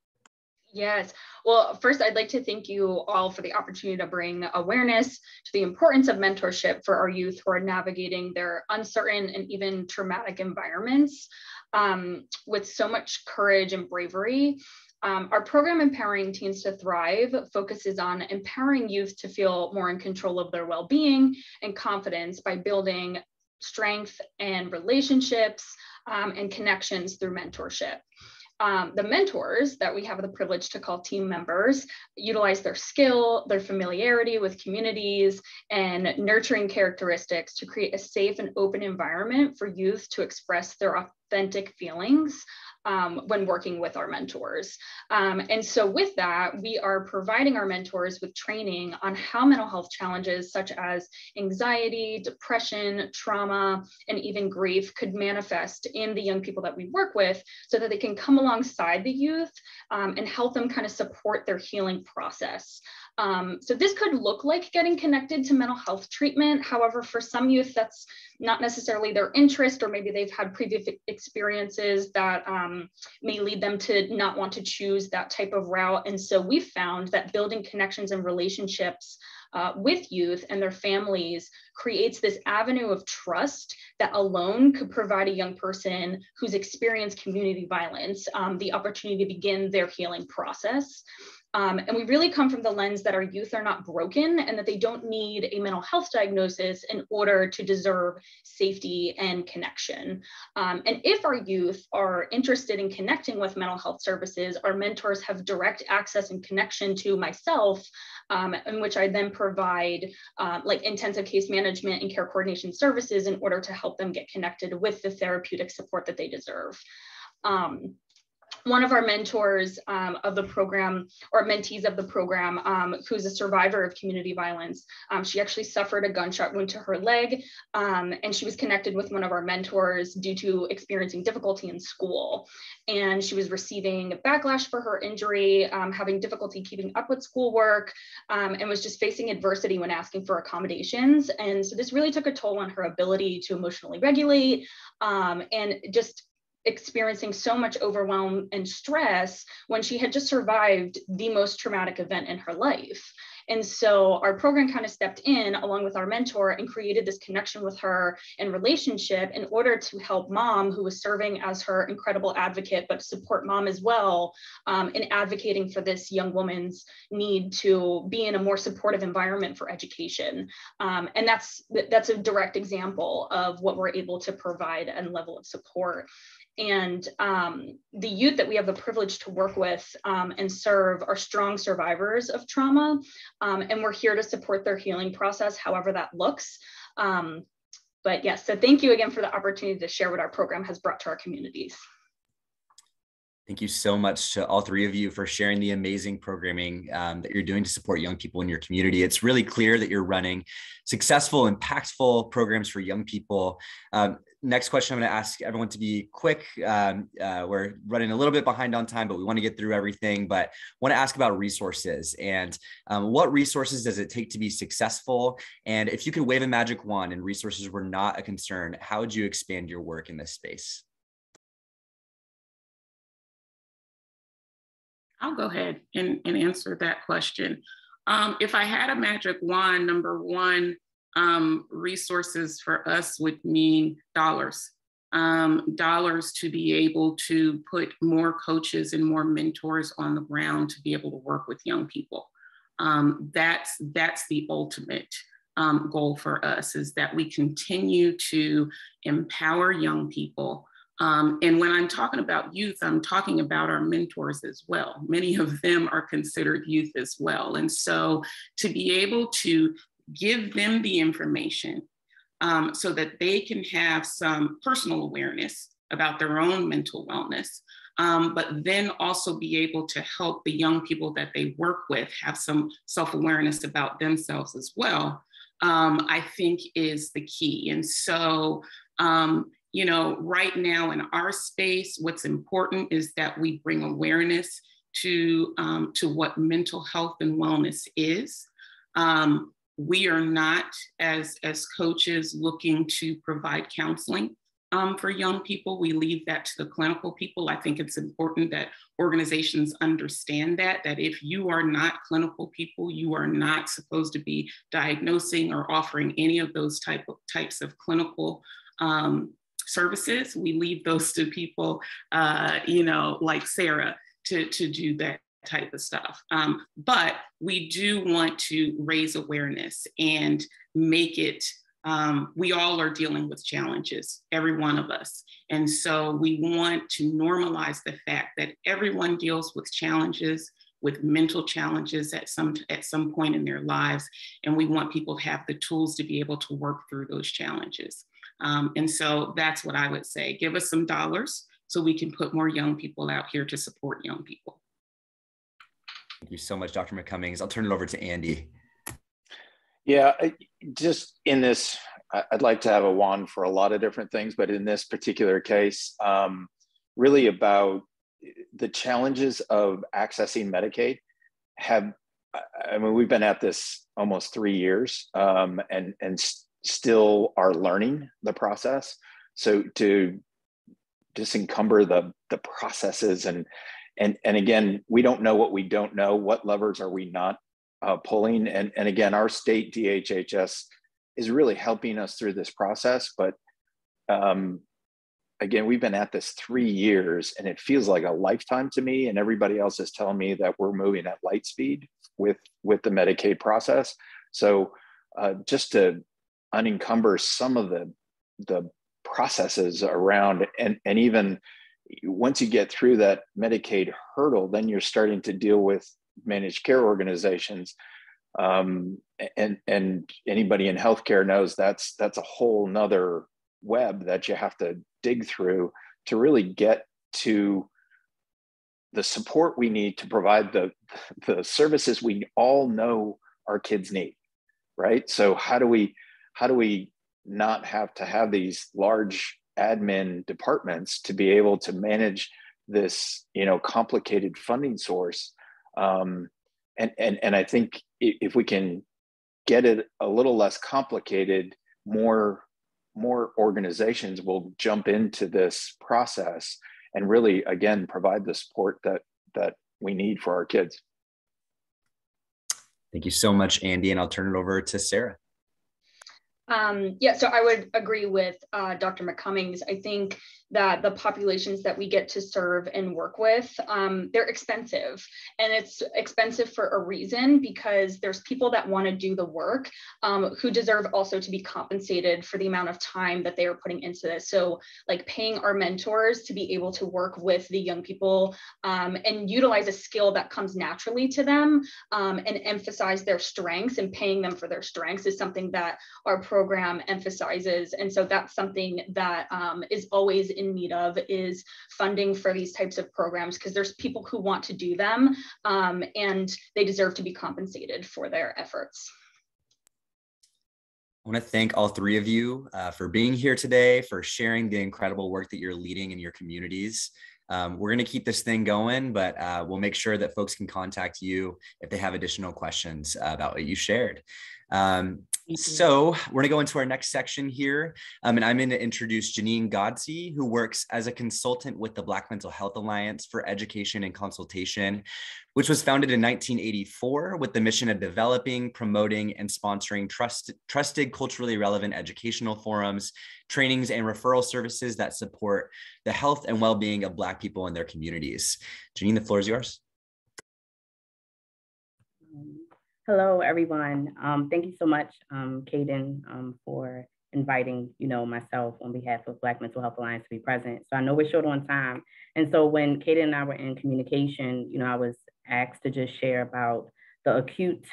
Yes. Well, first, I'd like to thank you all for the opportunity to bring awareness to the importance of mentorship for our youth who are navigating their uncertain and even traumatic environments um, with so much courage and bravery. Um, our program, Empowering Teens to Thrive, focuses on empowering youth to feel more in control of their well being and confidence by building strength and relationships um, and connections through mentorship um, the mentors that we have the privilege to call team members utilize their skill, their familiarity with communities, and nurturing characteristics to create a safe and open environment for youth to express their authentic feelings um, when working with our mentors. Um, and so, with that, we are providing our mentors with training on how mental health challenges such as anxiety, depression, trauma, and even grief could manifest in the young people that we work with so that they can come alongside the youth um, and help them kind of support their healing process. Um, so this could look like getting connected to mental health treatment. However, for some youth, that's not necessarily their interest, or maybe they've had previous experiences that um, may lead them to not want to choose that type of route. And so we found that building connections and relationships uh, with youth and their families creates this avenue of trust that alone could provide a young person who's experienced community violence um, the opportunity to begin their healing process. Um, and we really come from the lens that our youth are not broken and that they don't need a mental health diagnosis in order to deserve safety and connection. Um, and if our youth are interested in connecting with mental health services, our mentors have direct access and connection to myself, um, in which I then provide uh, like intensive case management and care coordination services in order to help them get connected with the therapeutic support that they deserve. Um, one of our mentors um, of the program or mentees of the program um, who's a survivor of community violence um, she actually suffered a gunshot wound to her leg um, and she was connected with one of our mentors due to experiencing difficulty in school. And she was receiving backlash for her injury um, having difficulty keeping up with schoolwork um, and was just facing adversity when asking for accommodations. And so this really took a toll on her ability to emotionally regulate and just experiencing so much overwhelm and stress when she had just survived the most traumatic event in her life. And so our program kind of stepped in along with our mentor and created this connection with her and relationship in order to help mom, who was serving as her incredible advocate, but support mom as well um, in advocating for this young woman's need to be in a more supportive environment for education. Um, and that's that's a direct example of what we're able to provide and level of support and um, the youth that we have the privilege to work with um, and serve are strong survivors of trauma um, and we're here to support their healing process however that looks um, but yes so thank you again for the opportunity to share what our program has brought to our communities Thank you so much to all three of you for sharing the amazing programming um, that you're doing to support young people in your community. It's really clear that you're running successful, impactful programs for young people. Um, next question I'm going to ask everyone to be quick. Um, uh, we're running a little bit behind on time, but we want to get through everything. But want to ask about resources and um, what resources does it take to be successful? And if you could wave a magic wand and resources were not a concern, how would you expand your work in this space? I'll go ahead and, and answer that question. Um, if I had a magic wand, number one, um, resources for us would mean dollars. Um, dollars to be able to put more coaches and more mentors on the ground to be able to work with young people. Um, that's that's the ultimate um, goal for us is that we continue to empower young people. Um, and when I'm talking about youth, I'm talking about our mentors as well. Many of them are considered youth as well. And so to be able to give them the information um, so that they can have some personal awareness about their own mental wellness, um, but then also be able to help the young people that they work with have some self awareness about themselves as well, um, I think is the key. And so, um, you know, right now in our space, what's important is that we bring awareness to, um, to what mental health and wellness is. Um, we are not, as, as coaches, looking to provide counseling um, for young people. We leave that to the clinical people. I think it's important that organizations understand that, that if you are not clinical people, you are not supposed to be diagnosing or offering any of those type of, types of clinical um, services. We leave those to people, uh, you know, like Sarah to, to do that type of stuff. Um, but we do want to raise awareness and make it um, we all are dealing with challenges, every one of us. And so we want to normalize the fact that everyone deals with challenges, with mental challenges at some at some point in their lives, and we want people to have the tools to be able to work through those challenges. Um, and so that's what I would say. Give us some dollars so we can put more young people out here to support young people. Thank you so much, Dr. McCummings. I'll turn it over to Andy. Yeah, just in this, I'd like to have a wand for a lot of different things, but in this particular case, um, really about the challenges of accessing Medicaid have, I mean, we've been at this almost three years um, and, and still are learning the process. So to disencumber the, the processes and, and, and again, we don't know what we don't know. What levers are we not uh, pulling. And, and again, our state DHHS is really helping us through this process. But um, again, we've been at this three years and it feels like a lifetime to me. And everybody else is telling me that we're moving at light speed with, with the Medicaid process. So uh, just to unencumber some of the, the processes around and, and even once you get through that Medicaid hurdle, then you're starting to deal with managed care organizations. Um, and and anybody in healthcare knows that's that's a whole nother web that you have to dig through to really get to the support we need to provide the the services we all know our kids need right? So how do we how do we not have to have these large admin departments to be able to manage this you know complicated funding source um, and, and, and I think if we can get it a little less complicated, more, more organizations will jump into this process and really, again, provide the support that, that we need for our kids. Thank you so much, Andy. And I'll turn it over to Sarah. Um, yeah, so I would agree with uh, Dr. McCummings. I think that the populations that we get to serve and work with, um, they're expensive. And it's expensive for a reason because there's people that want to do the work um, who deserve also to be compensated for the amount of time that they are putting into this. So, like paying our mentors to be able to work with the young people um, and utilize a skill that comes naturally to them um, and emphasize their strengths and paying them for their strengths is something that our program emphasizes. And so, that's something that um, is always need of is funding for these types of programs because there's people who want to do them um, and they deserve to be compensated for their efforts. I want to thank all three of you uh, for being here today, for sharing the incredible work that you're leading in your communities. Um, we're going to keep this thing going, but uh, we'll make sure that folks can contact you if they have additional questions about what you shared. Um, so we're gonna go into our next section here. Um, and I'm gonna introduce Janine Godsey, who works as a consultant with the Black Mental Health Alliance for Education and Consultation, which was founded in 1984 with the mission of developing, promoting, and sponsoring trust, trusted culturally relevant educational forums, trainings, and referral services that support the health and well-being of Black people in their communities. Janine, the floor is yours. Hello, everyone. Um, thank you so much, um, Caden, um, for inviting, you know, myself on behalf of Black Mental Health Alliance to be present. So I know we're short on time. And so when Caden and I were in communication, you know, I was asked to just share about the acute,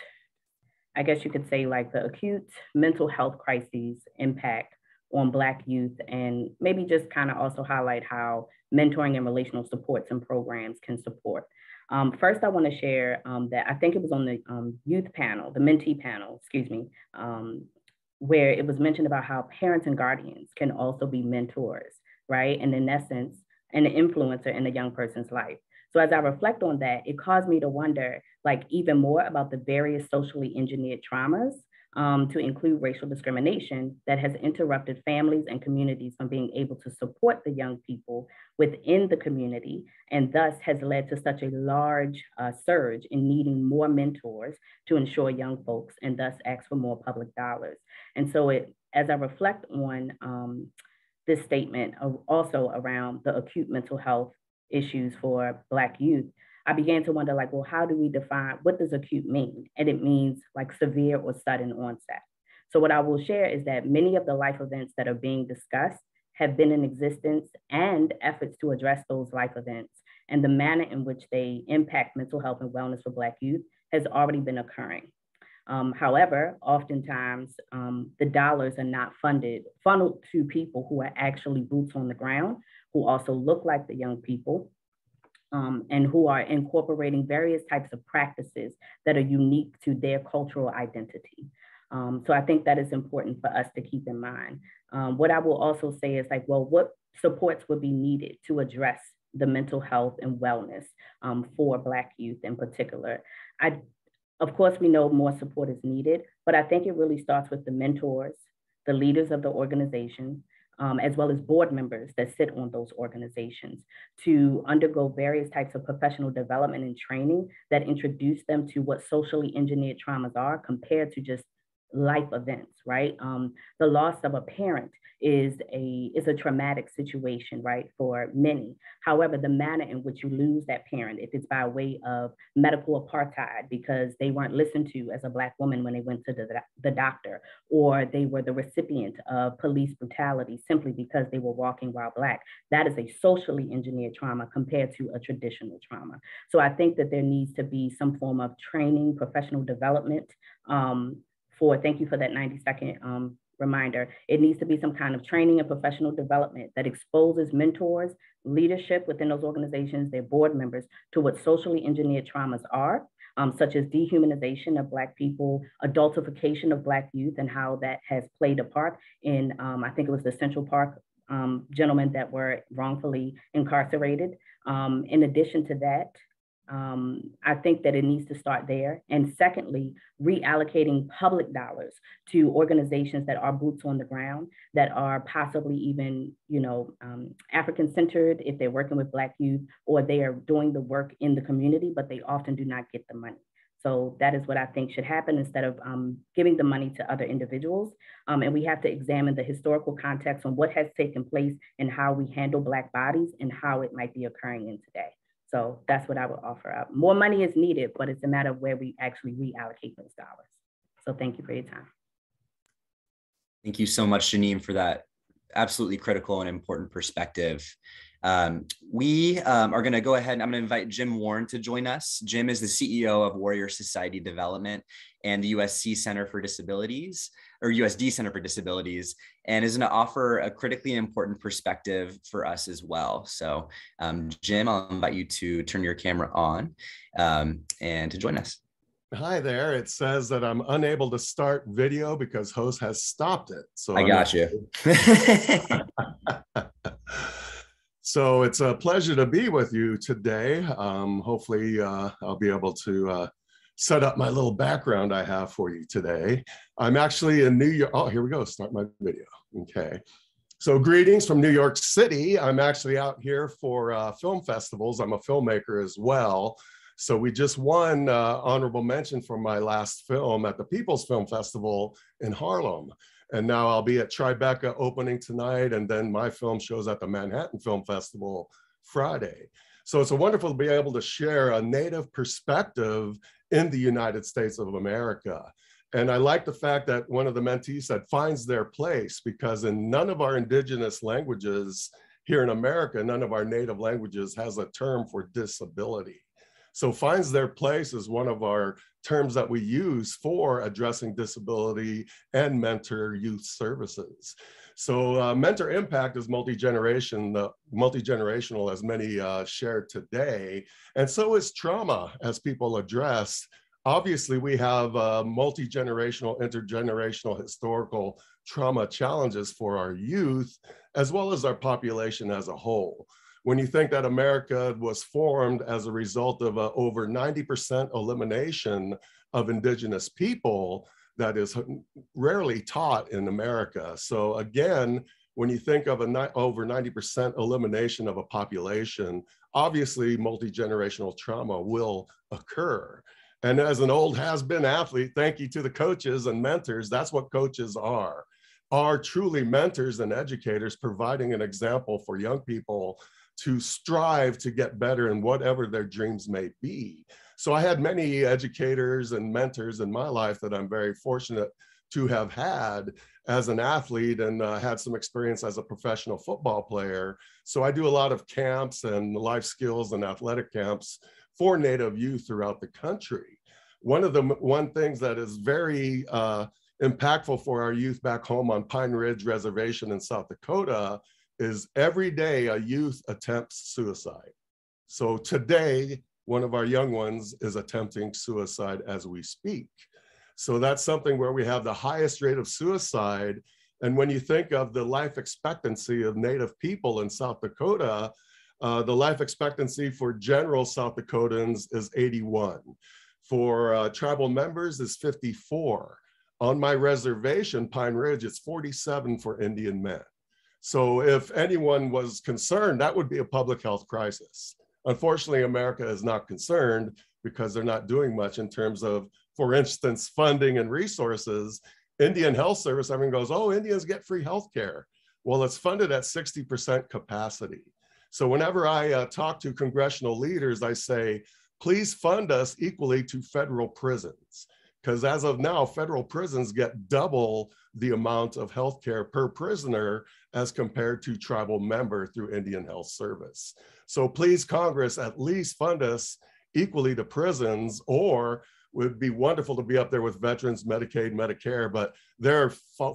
I guess you could say like the acute mental health crises impact on Black youth and maybe just kind of also highlight how mentoring and relational supports and programs can support. Um, first, I want to share um, that I think it was on the um, youth panel, the mentee panel, excuse me, um, where it was mentioned about how parents and guardians can also be mentors, right? And in essence, an influencer in a young person's life. So as I reflect on that, it caused me to wonder like even more about the various socially engineered traumas um, to include racial discrimination that has interrupted families and communities from being able to support the young people within the community and thus has led to such a large uh, surge in needing more mentors to ensure young folks and thus ask for more public dollars. And so it, as I reflect on um, this statement also around the acute mental health issues for Black youth, I began to wonder like, well, how do we define, what does acute mean? And it means like severe or sudden onset. So what I will share is that many of the life events that are being discussed have been in existence and efforts to address those life events and the manner in which they impact mental health and wellness for Black youth has already been occurring. Um, however, oftentimes um, the dollars are not funded, funneled to people who are actually boots on the ground, who also look like the young people, um, and who are incorporating various types of practices that are unique to their cultural identity. Um, so I think that is important for us to keep in mind. Um, what I will also say is like, well, what supports would be needed to address the mental health and wellness um, for Black youth in particular? I, of course, we know more support is needed, but I think it really starts with the mentors, the leaders of the organization, um, as well as board members that sit on those organizations to undergo various types of professional development and training that introduce them to what socially engineered traumas are compared to just life events, right? Um, the loss of a parent is a is a traumatic situation, right, for many. However, the manner in which you lose that parent, if it's by way of medical apartheid because they weren't listened to as a black woman when they went to the, the doctor, or they were the recipient of police brutality simply because they were walking while black, that is a socially engineered trauma compared to a traditional trauma. So I think that there needs to be some form of training, professional development um, for, thank you for that 90 second um, reminder. It needs to be some kind of training and professional development that exposes mentors, leadership within those organizations, their board members to what socially engineered traumas are, um, such as dehumanization of Black people, adultification of Black youth, and how that has played a part in, um, I think it was the Central Park um, gentlemen that were wrongfully incarcerated. Um, in addition to that, um, I think that it needs to start there. And secondly, reallocating public dollars to organizations that are boots on the ground, that are possibly even, you know, um, African centered if they're working with Black youth, or they are doing the work in the community, but they often do not get the money. So that is what I think should happen instead of um, giving the money to other individuals. Um, and we have to examine the historical context on what has taken place and how we handle Black bodies and how it might be occurring in today. So that's what I would offer up. More money is needed, but it's a matter of where we actually reallocate those dollars. So thank you for your time. Thank you so much, Janine, for that absolutely critical and important perspective. Um, we um, are going to go ahead and I'm going to invite Jim Warne to join us. Jim is the CEO of Warrior Society Development and the USC Center for Disabilities or USD Center for Disabilities and is going to offer a critically important perspective for us as well. So um, Jim, I'll invite you to turn your camera on um, and to join us. Hi there. It says that I'm unable to start video because host has stopped it. So I got you. so it's a pleasure to be with you today. Um, hopefully uh, I'll be able to uh, set up my little background I have for you today. I'm actually in New York. Oh, here we go. Start my video. Okay. So greetings from New York City. I'm actually out here for uh, film festivals. I'm a filmmaker as well. So we just won uh, honorable mention for my last film at the People's Film Festival in Harlem. And now I'll be at Tribeca opening tonight, and then my film shows at the Manhattan Film Festival Friday. So it's a wonderful to be able to share a native perspective in the United States of America. And I like the fact that one of the mentees said finds their place because in none of our indigenous languages here in America, none of our native languages has a term for disability. So finds their place is one of our terms that we use for addressing disability and mentor youth services. So uh, mentor impact is multi-generation, uh, multi-generational as many uh, today. And so is trauma as people address. Obviously, we have uh, multi-generational, intergenerational historical trauma challenges for our youth, as well as our population as a whole. When you think that America was formed as a result of a over 90% elimination of indigenous people, that is rarely taught in America. So again, when you think of a over 90% elimination of a population, obviously multi-generational trauma will occur. And as an old has-been athlete, thank you to the coaches and mentors, that's what coaches are, are truly mentors and educators providing an example for young people to strive to get better in whatever their dreams may be. So I had many educators and mentors in my life that I'm very fortunate to have had as an athlete and uh, had some experience as a professional football player. So I do a lot of camps and life skills and athletic camps for Native youth throughout the country. One of the one things that is very uh, impactful for our youth back home on Pine Ridge Reservation in South Dakota is every day a youth attempts suicide. So today, one of our young ones is attempting suicide as we speak. So that's something where we have the highest rate of suicide. And when you think of the life expectancy of Native people in South Dakota, uh, the life expectancy for general South Dakotans is 81. For uh, tribal members is 54. On my reservation, Pine Ridge, it's 47 for Indian men. So if anyone was concerned, that would be a public health crisis. Unfortunately, America is not concerned because they're not doing much in terms of, for instance, funding and resources. Indian Health Service, everyone goes, oh, Indians get free health care. Well, it's funded at 60% capacity. So whenever I uh, talk to congressional leaders, I say, please fund us equally to federal prisons. Because as of now, federal prisons get double the amount of health care per prisoner as compared to tribal member through Indian Health Service. So please, Congress, at least fund us equally to prisons or would be wonderful to be up there with veterans, Medicaid, Medicare, but they're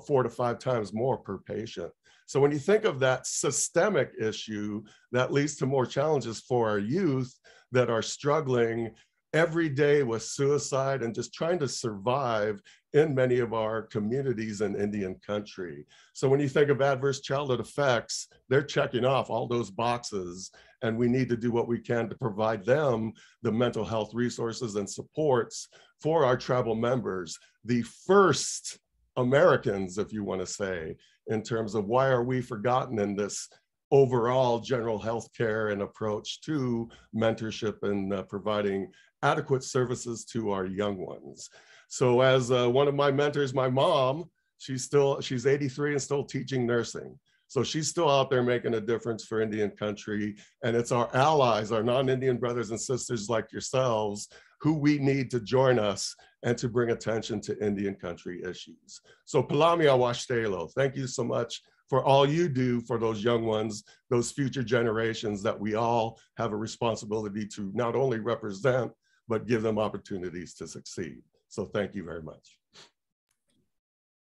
four to five times more per patient. So when you think of that systemic issue, that leads to more challenges for our youth that are struggling every day with suicide and just trying to survive in many of our communities in Indian country. So when you think of adverse childhood effects, they're checking off all those boxes and we need to do what we can to provide them the mental health resources and supports for our tribal members, the first Americans, if you want to say, in terms of why are we forgotten in this overall general health care and approach to mentorship and uh, providing adequate services to our young ones. So as uh, one of my mentors, my mom, she's still, she's 83 and still teaching nursing. So she's still out there making a difference for Indian country. And it's our allies, our non-Indian brothers and sisters like yourselves, who we need to join us and to bring attention to Indian country issues. So Palami Awashtelo, thank you so much for all you do for those young ones, those future generations that we all have a responsibility to not only represent, but give them opportunities to succeed. So thank you very much.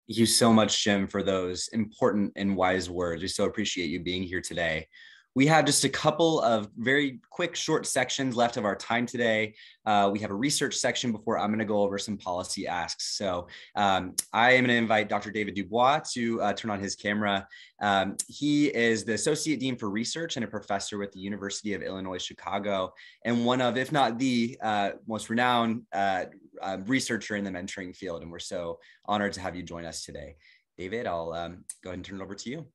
Thank you so much, Jim, for those important and wise words. We so appreciate you being here today. We have just a couple of very quick, short sections left of our time today. Uh, we have a research section before I'm going to go over some policy asks. So um, I am going to invite Dr. David DuBois to uh, turn on his camera. Um, he is the Associate Dean for Research and a professor with the University of Illinois Chicago, and one of, if not the uh, most renowned uh, um, researcher in the mentoring field. And we're so honored to have you join us today. David, I'll um, go ahead and turn it over to you.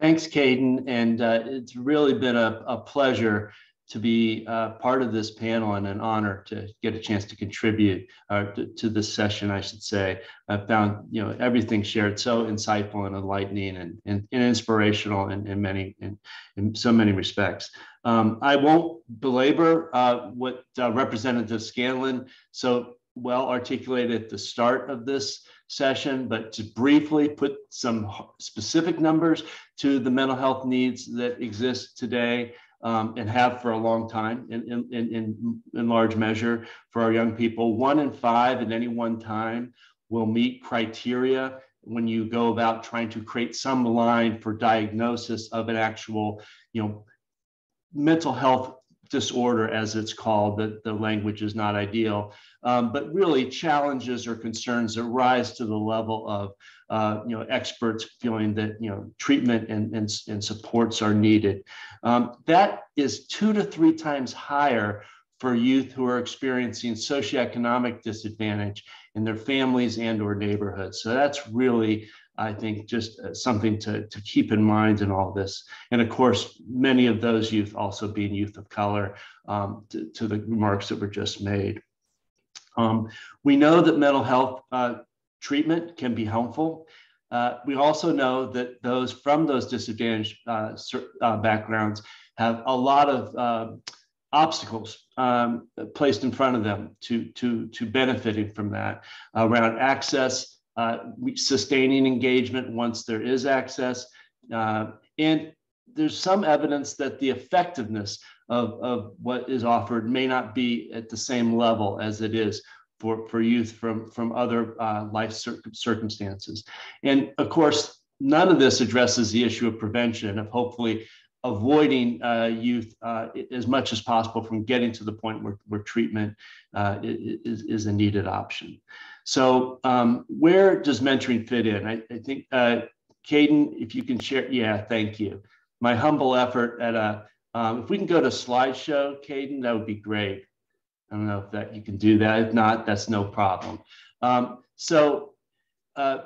Thanks, Caden. And uh, it's really been a, a pleasure to be uh, part of this panel and an honor to get a chance to contribute uh, to, to, this session, I should say. I found you know everything shared so insightful and enlightening and, and, and inspirational in, in many in, in so many respects. Um, I won't belabor uh, what uh, Representative Scanlon so well articulated at the start of this session, but to briefly put some specific numbers to the mental health needs that exist today um, and have for a long time in, in, in, in large measure for our young people. One in five at any one time will meet criteria when you go about trying to create some line for diagnosis of an actual, you know, mental health disorder, as it's called, that the language is not ideal, um, but really challenges or concerns that rise to the level of, uh, you know, experts feeling that, you know, treatment and, and, and supports are needed. Um, that is two to three times higher for youth who are experiencing socioeconomic disadvantage in their families and or neighborhoods. So that's really, I think, just uh, something to, to keep in mind in all this. And of course, many of those youth also being youth of color um, to, to, the remarks that were just made. Um, we know that mental health uh, treatment can be helpful. Uh, we also know that those from those disadvantaged uh, uh backgrounds have a lot of uh, obstacles um, placed in front of them to, to, to benefiting from that around access, uh, sustaining engagement once there is access. Uh, and there's some evidence that the effectiveness of, of what is offered may not be at the same level as it is for, for youth from, from other uh, life cir circumstances. And of course, none of this addresses the issue of prevention, of hopefully avoiding uh, youth uh, as much as possible from getting to the point where, where treatment uh, is, is a needed option. So um, where does mentoring fit in? I, I think, uh, Caden, if you can share, yeah, thank you. My humble effort at a, um, if we can go to slideshow, Caden, that would be great. I don't know if that you can do that. If not, that's no problem. Um, so uh,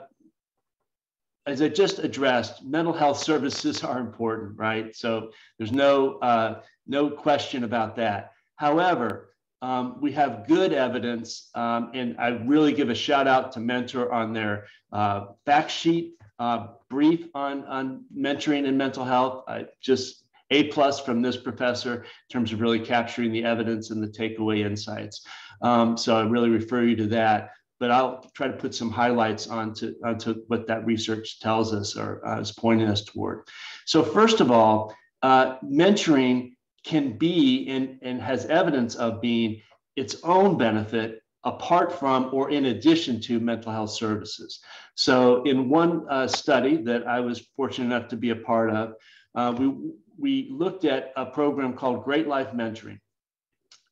as I just addressed, mental health services are important, right? So there's no uh, no question about that. However, um, we have good evidence, um, and I really give a shout out to Mentor on their uh, fact sheet uh, brief on on mentoring and mental health. I just a plus from this professor in terms of really capturing the evidence and the takeaway insights. Um, so I really refer you to that but I'll try to put some highlights onto, onto what that research tells us or uh, is pointing us toward. So first of all, uh, mentoring can be and, and has evidence of being its own benefit apart from or in addition to mental health services. So in one uh, study that I was fortunate enough to be a part of, uh, we, we looked at a program called Great Life Mentoring.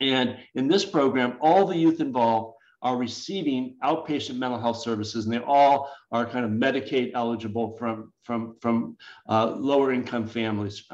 And in this program, all the youth involved are receiving outpatient mental health services, and they all are kind of Medicaid eligible from, from, from uh, lower income families.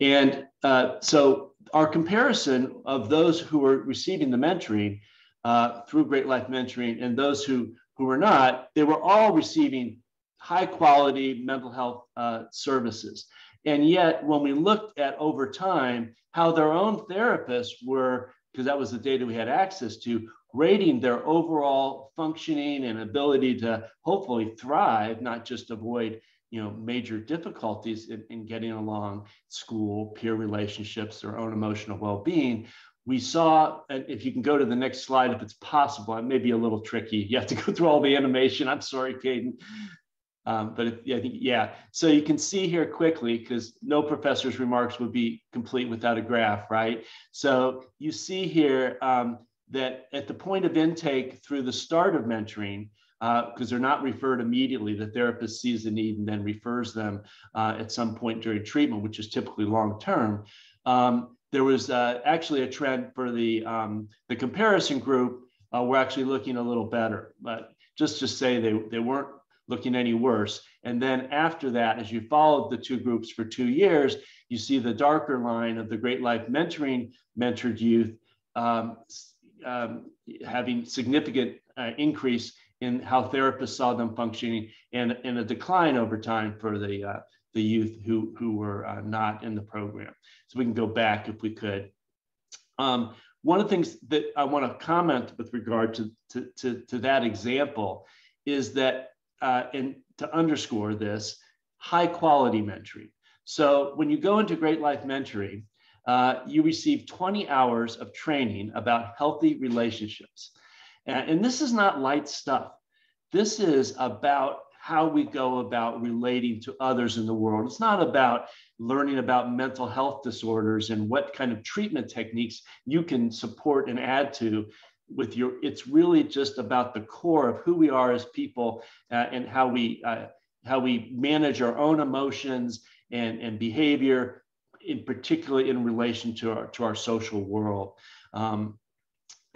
And uh, so our comparison of those who were receiving the mentoring uh, through Great Life Mentoring and those who, who were not, they were all receiving high quality mental health uh, services. And yet, when we looked at over time how their own therapists were, because that was the data we had access to, rating their overall functioning and ability to hopefully thrive, not just avoid you know major difficulties in, in getting along school peer relationships their own emotional well-being we saw and if you can go to the next slide if it's possible it may be a little tricky you have to go through all the animation i'm sorry Caden. Um, but if, I think, yeah. So you can see here quickly, because no professor's remarks would be complete without a graph, right? So you see here um, that at the point of intake through the start of mentoring, because uh, they're not referred immediately, the therapist sees the need and then refers them uh, at some point during treatment, which is typically long term. Um, there was uh, actually a trend for the, um, the comparison group. Uh, we're actually looking a little better, but just to say they, they weren't looking any worse. And then after that, as you followed the two groups for two years, you see the darker line of the Great Life Mentoring mentored youth um, um, having significant uh, increase in how therapists saw them functioning and, and a decline over time for the, uh, the youth who, who were uh, not in the program. So we can go back if we could. Um, one of the things that I want to comment with regard to, to, to, to that example is that, uh, and to underscore this, high quality mentoring. So when you go into Great Life Mentoring, uh, you receive 20 hours of training about healthy relationships. And, this is not light stuff. This is about how we go about relating to others in the world. It's not about learning about mental health disorders and what kind of treatment techniques you can support and add to. with your, it's really just about the core of who we are as people uh, and how we, uh, how we manage our own emotions and, and behavior, in particular in relation to our, to our social world. Um,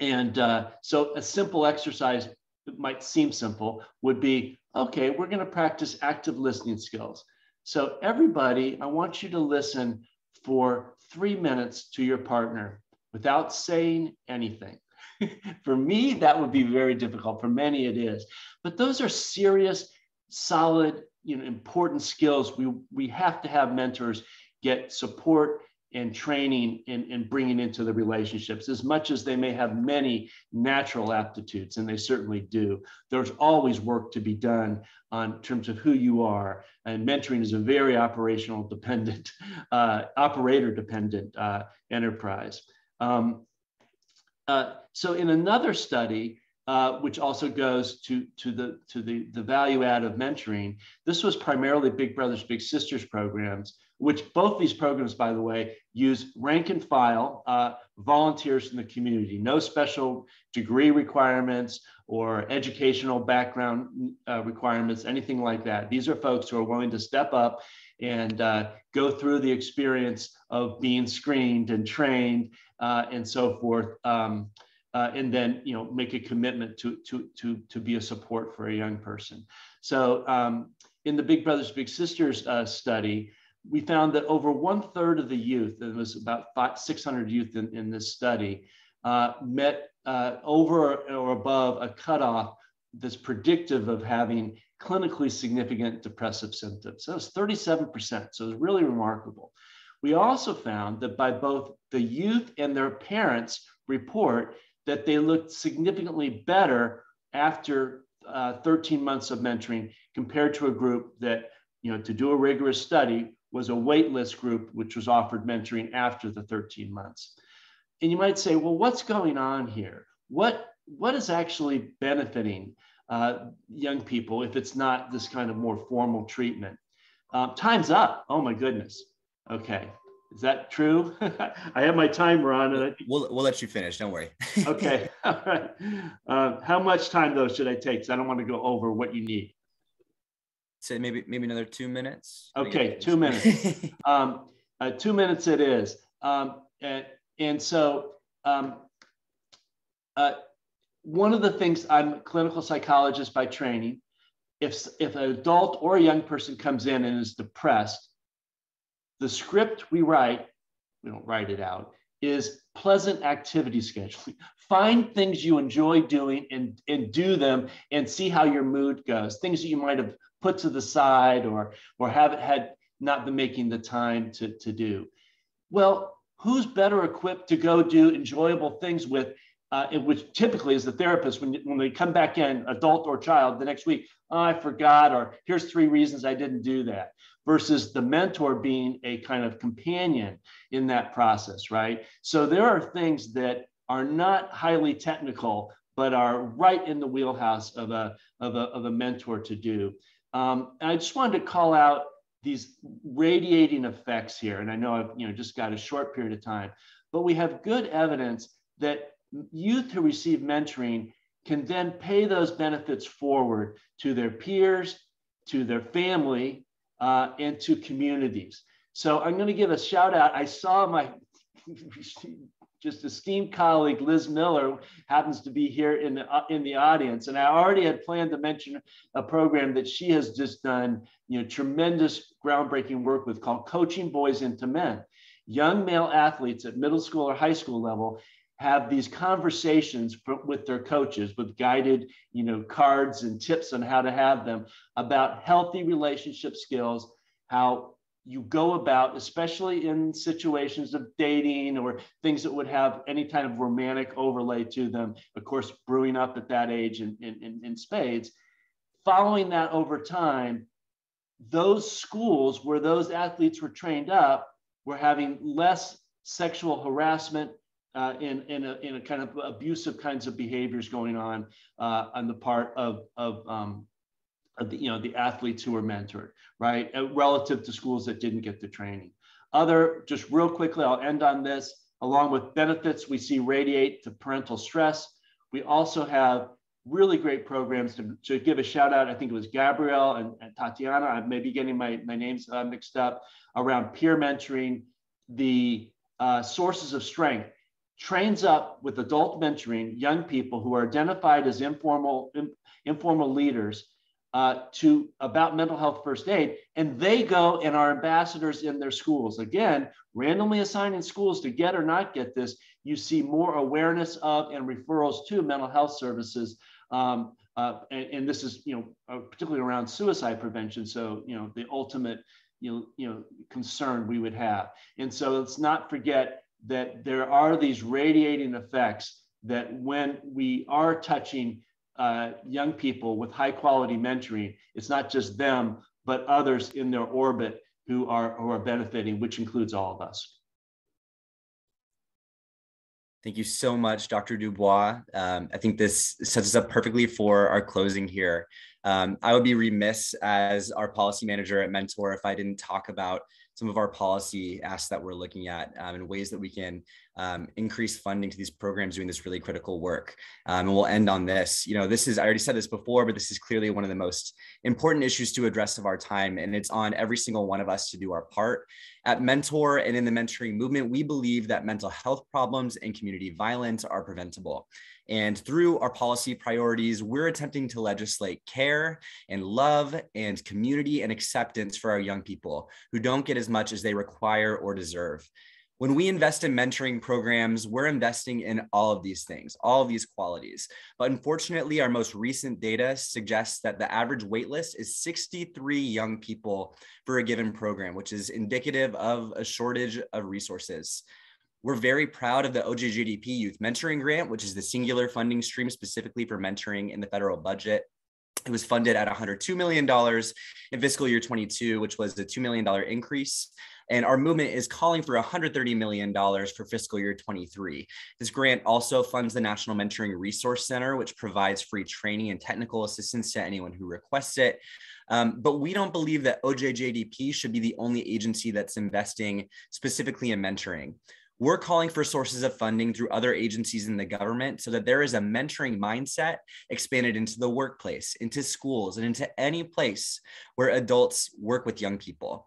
and uh, so a simple exercise it might seem simple would be, okay, we're gonna practice active listening skills. So everybody, I want you to listen for three minutes to your partner without saying anything. for me, that would be very difficult. For many, it is. But those are serious, solid, you know, important skills. We, we have to have mentors get support and training and, and bringing into the relationships as much as they may have many natural aptitudes and they certainly do there's always work to be done on terms of who you are and mentoring is a very operational dependent uh, operator dependent uh, enterprise um, uh, so in another study uh, which also goes to, to, the, to the, the value add of mentoring. This was primarily Big Brothers Big Sisters programs, which both these programs, by the way, use rank and file uh, volunteers in the community, no special degree requirements or educational background uh, requirements, anything like that. These are folks who are willing to step up and uh, go through the experience of being screened and trained uh, and so forth. Um, uh, and then you know make a commitment to to to to be a support for a young person. So um, in the Big Brothers Big Sisters uh, study, we found that over one third of the youth, and it was about five, 600 youth in, in this study, uh, met uh, over or above a cutoff that's predictive of having clinically significant depressive symptoms. So was 37%. So it's really remarkable. We also found that by both the youth and their parents report that they looked significantly better after uh, 13 months of mentoring compared to a group that, you know, to do a rigorous study was a waitlist group, which was offered mentoring after the 13 months. And you might say, well, what's going on here? What, what is actually benefiting uh, young people if it's not this kind of more formal treatment? Um, time's up. Oh my goodness. Okay. Is that true? I have my timer on. And I... We'll, we'll let you finish. Don't worry. okay. All right. Uh, how much time though should I take? Because I don't want to go over what you need. Say maybe maybe another two minutes. Okay, two minutes. um, uh, two minutes it is. Um, and, and so um, uh, one of the things I'm a clinical psychologist by training. If if an adult or a young person comes in and is depressed, the script we write, we don't write it out, is pleasant activity scheduling. Find things you enjoy doing and, and do them and see how your mood goes. Things that you might have put to the side or, or haven't had not been making the time to, to do. Well, who's better equipped to go do enjoyable things with, uh, which typically is the therapist when, when they come back in, adult or child, the next week, oh, I forgot, or here's three reasons I didn't do that versus the mentor being a kind of companion in that process, right? So there are things that are not highly technical, but are right in the wheelhouse of a, of a, of a mentor to do. Um, and I just wanted to call out these radiating effects here. And I know I've you know, just got a short period of time, but we have good evidence that youth who receive mentoring can then pay those benefits forward to their peers, to their family, uh, and to communities. So I'm going to give a shout out. I saw my just esteemed colleague Liz Miller happens to be here in the uh, in the audience, and I already had planned to mention a program that she has just done, you know, tremendous groundbreaking work with called Coaching Boys into Men. Young male athletes at middle school or high school level have these conversations with their coaches with guided you know cards and tips on how to have them about healthy relationship skills how you go about especially in situations of dating or things that would have any kind of romantic overlay to them of course brewing up at that age in, in, in spades following that over time those schools where those athletes were trained up were having less sexual harassment uh, in, in, a, in a kind of abusive kinds of behaviors going on uh, on the part of, of, um, the, you know, the athletes who were mentored, right? Uh, relative to schools that didn't get the training. Other, just real quickly, I'll end on this. Along with benefits we see radiate to parental stress, We also have really great programs to, to give a shout out. I think it was Gabrielle and, and Tatiana. I may be getting my, my names uh, mixed up around peer mentoring, the uh, sources of strength trains up with adult mentoring young people who are identified as informal, in, informal leaders uh, to about mental health first aid, and they go and are ambassadors in their schools. Again, randomly assigning schools to get or not get this, you see more awareness of and referrals to mental health services. Um, uh, and, and, this is, you know, uh, particularly around suicide prevention. So, you know, the ultimate, you know, you know, concern we would have. And so let's not forget that there are these radiating effects that when we are touching uh, young people with high quality mentoring, it's not just them, but others in their orbit who are, who are benefiting, which includes all of us. Thank you so much, Dr. DuBois. Um, I think this sets us up perfectly for our closing here. Um, I would be remiss as our policy manager at Mentor if I didn't talk about some of our policy asks that we're looking at um, and ways that we can um, increase funding to these programs doing this really critical work. Um, and we'll end on this. You know, this is, I already said this before, but this is clearly one of the most important issues to address of our time. And it's on every single one of us to do our part. At Mentor and in the mentoring movement, we believe that mental health problems and community violence are preventable. And through our policy priorities, we're attempting to legislate care and love and community and acceptance for our young people who don't get as much as they require or deserve. When we invest in mentoring programs, we're investing in all of these things, all of these qualities. But unfortunately, our most recent data suggests that the average waitlist is 63 young people for a given program, which is indicative of a shortage of resources. We're very proud of the OJJDP Youth Mentoring Grant, which is the singular funding stream specifically for mentoring in the federal budget. It was funded at $102 million in fiscal year 22, which was a $2 million increase. And our movement is calling for $130 million for fiscal year 23. This grant also funds the National Mentoring Resource Center, which provides free training and technical assistance to anyone who requests it. Um, but we don't believe that OJJDP should be the only agency that's investing specifically in mentoring. We're calling for sources of funding through other agencies in the government so that there is a mentoring mindset expanded into the workplace, into schools, and into any place where adults work with young people.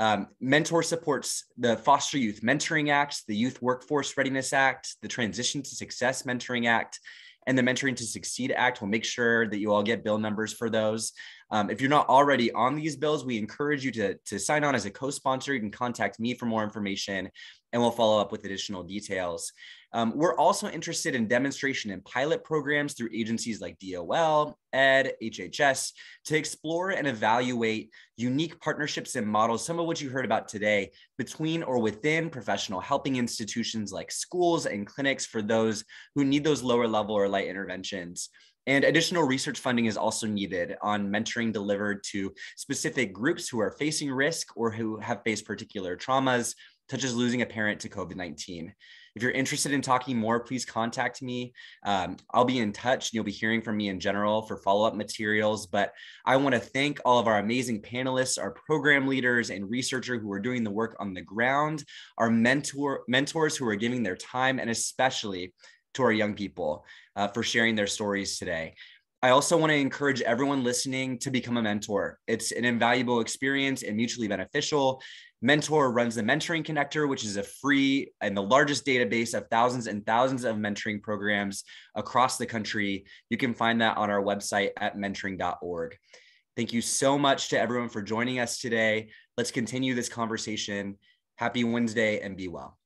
Um, Mentor supports the Foster Youth Mentoring Act, the Youth Workforce Readiness Act, the Transition to Success Mentoring Act, and the Mentoring to Succeed Act. We'll make sure that you all get bill numbers for those. Um, if you're not already on these bills, we encourage you to, to sign on as a co-sponsor. You can contact me for more information and we'll follow up with additional details. Um, we're also interested in demonstration and pilot programs through agencies like DOL, ED, HHS to explore and evaluate unique partnerships and models, some of which you heard about today, between or within professional helping institutions like schools and clinics for those who need those lower level or light interventions. And additional research funding is also needed on mentoring delivered to specific groups who are facing risk or who have faced particular traumas, such as losing a parent to COVID 19. If you're interested in talking more, please contact me. Um, I'll be in touch. You'll be hearing from me in general for follow up materials. But I want to thank all of our amazing panelists, our program leaders, and researchers who are doing the work on the ground, our mentor mentors who are giving their time, and especially to our young people uh, for sharing their stories today. I also want to encourage everyone listening to become a mentor. It's an invaluable experience and mutually beneficial. Mentor runs the Mentoring Connector, which is a free and the largest database of thousands and thousands of mentoring programs across the country. You can find that on our website at mentoring.org. Thank you so much to everyone for joining us today. Let's continue this conversation. Happy Wednesday and be well.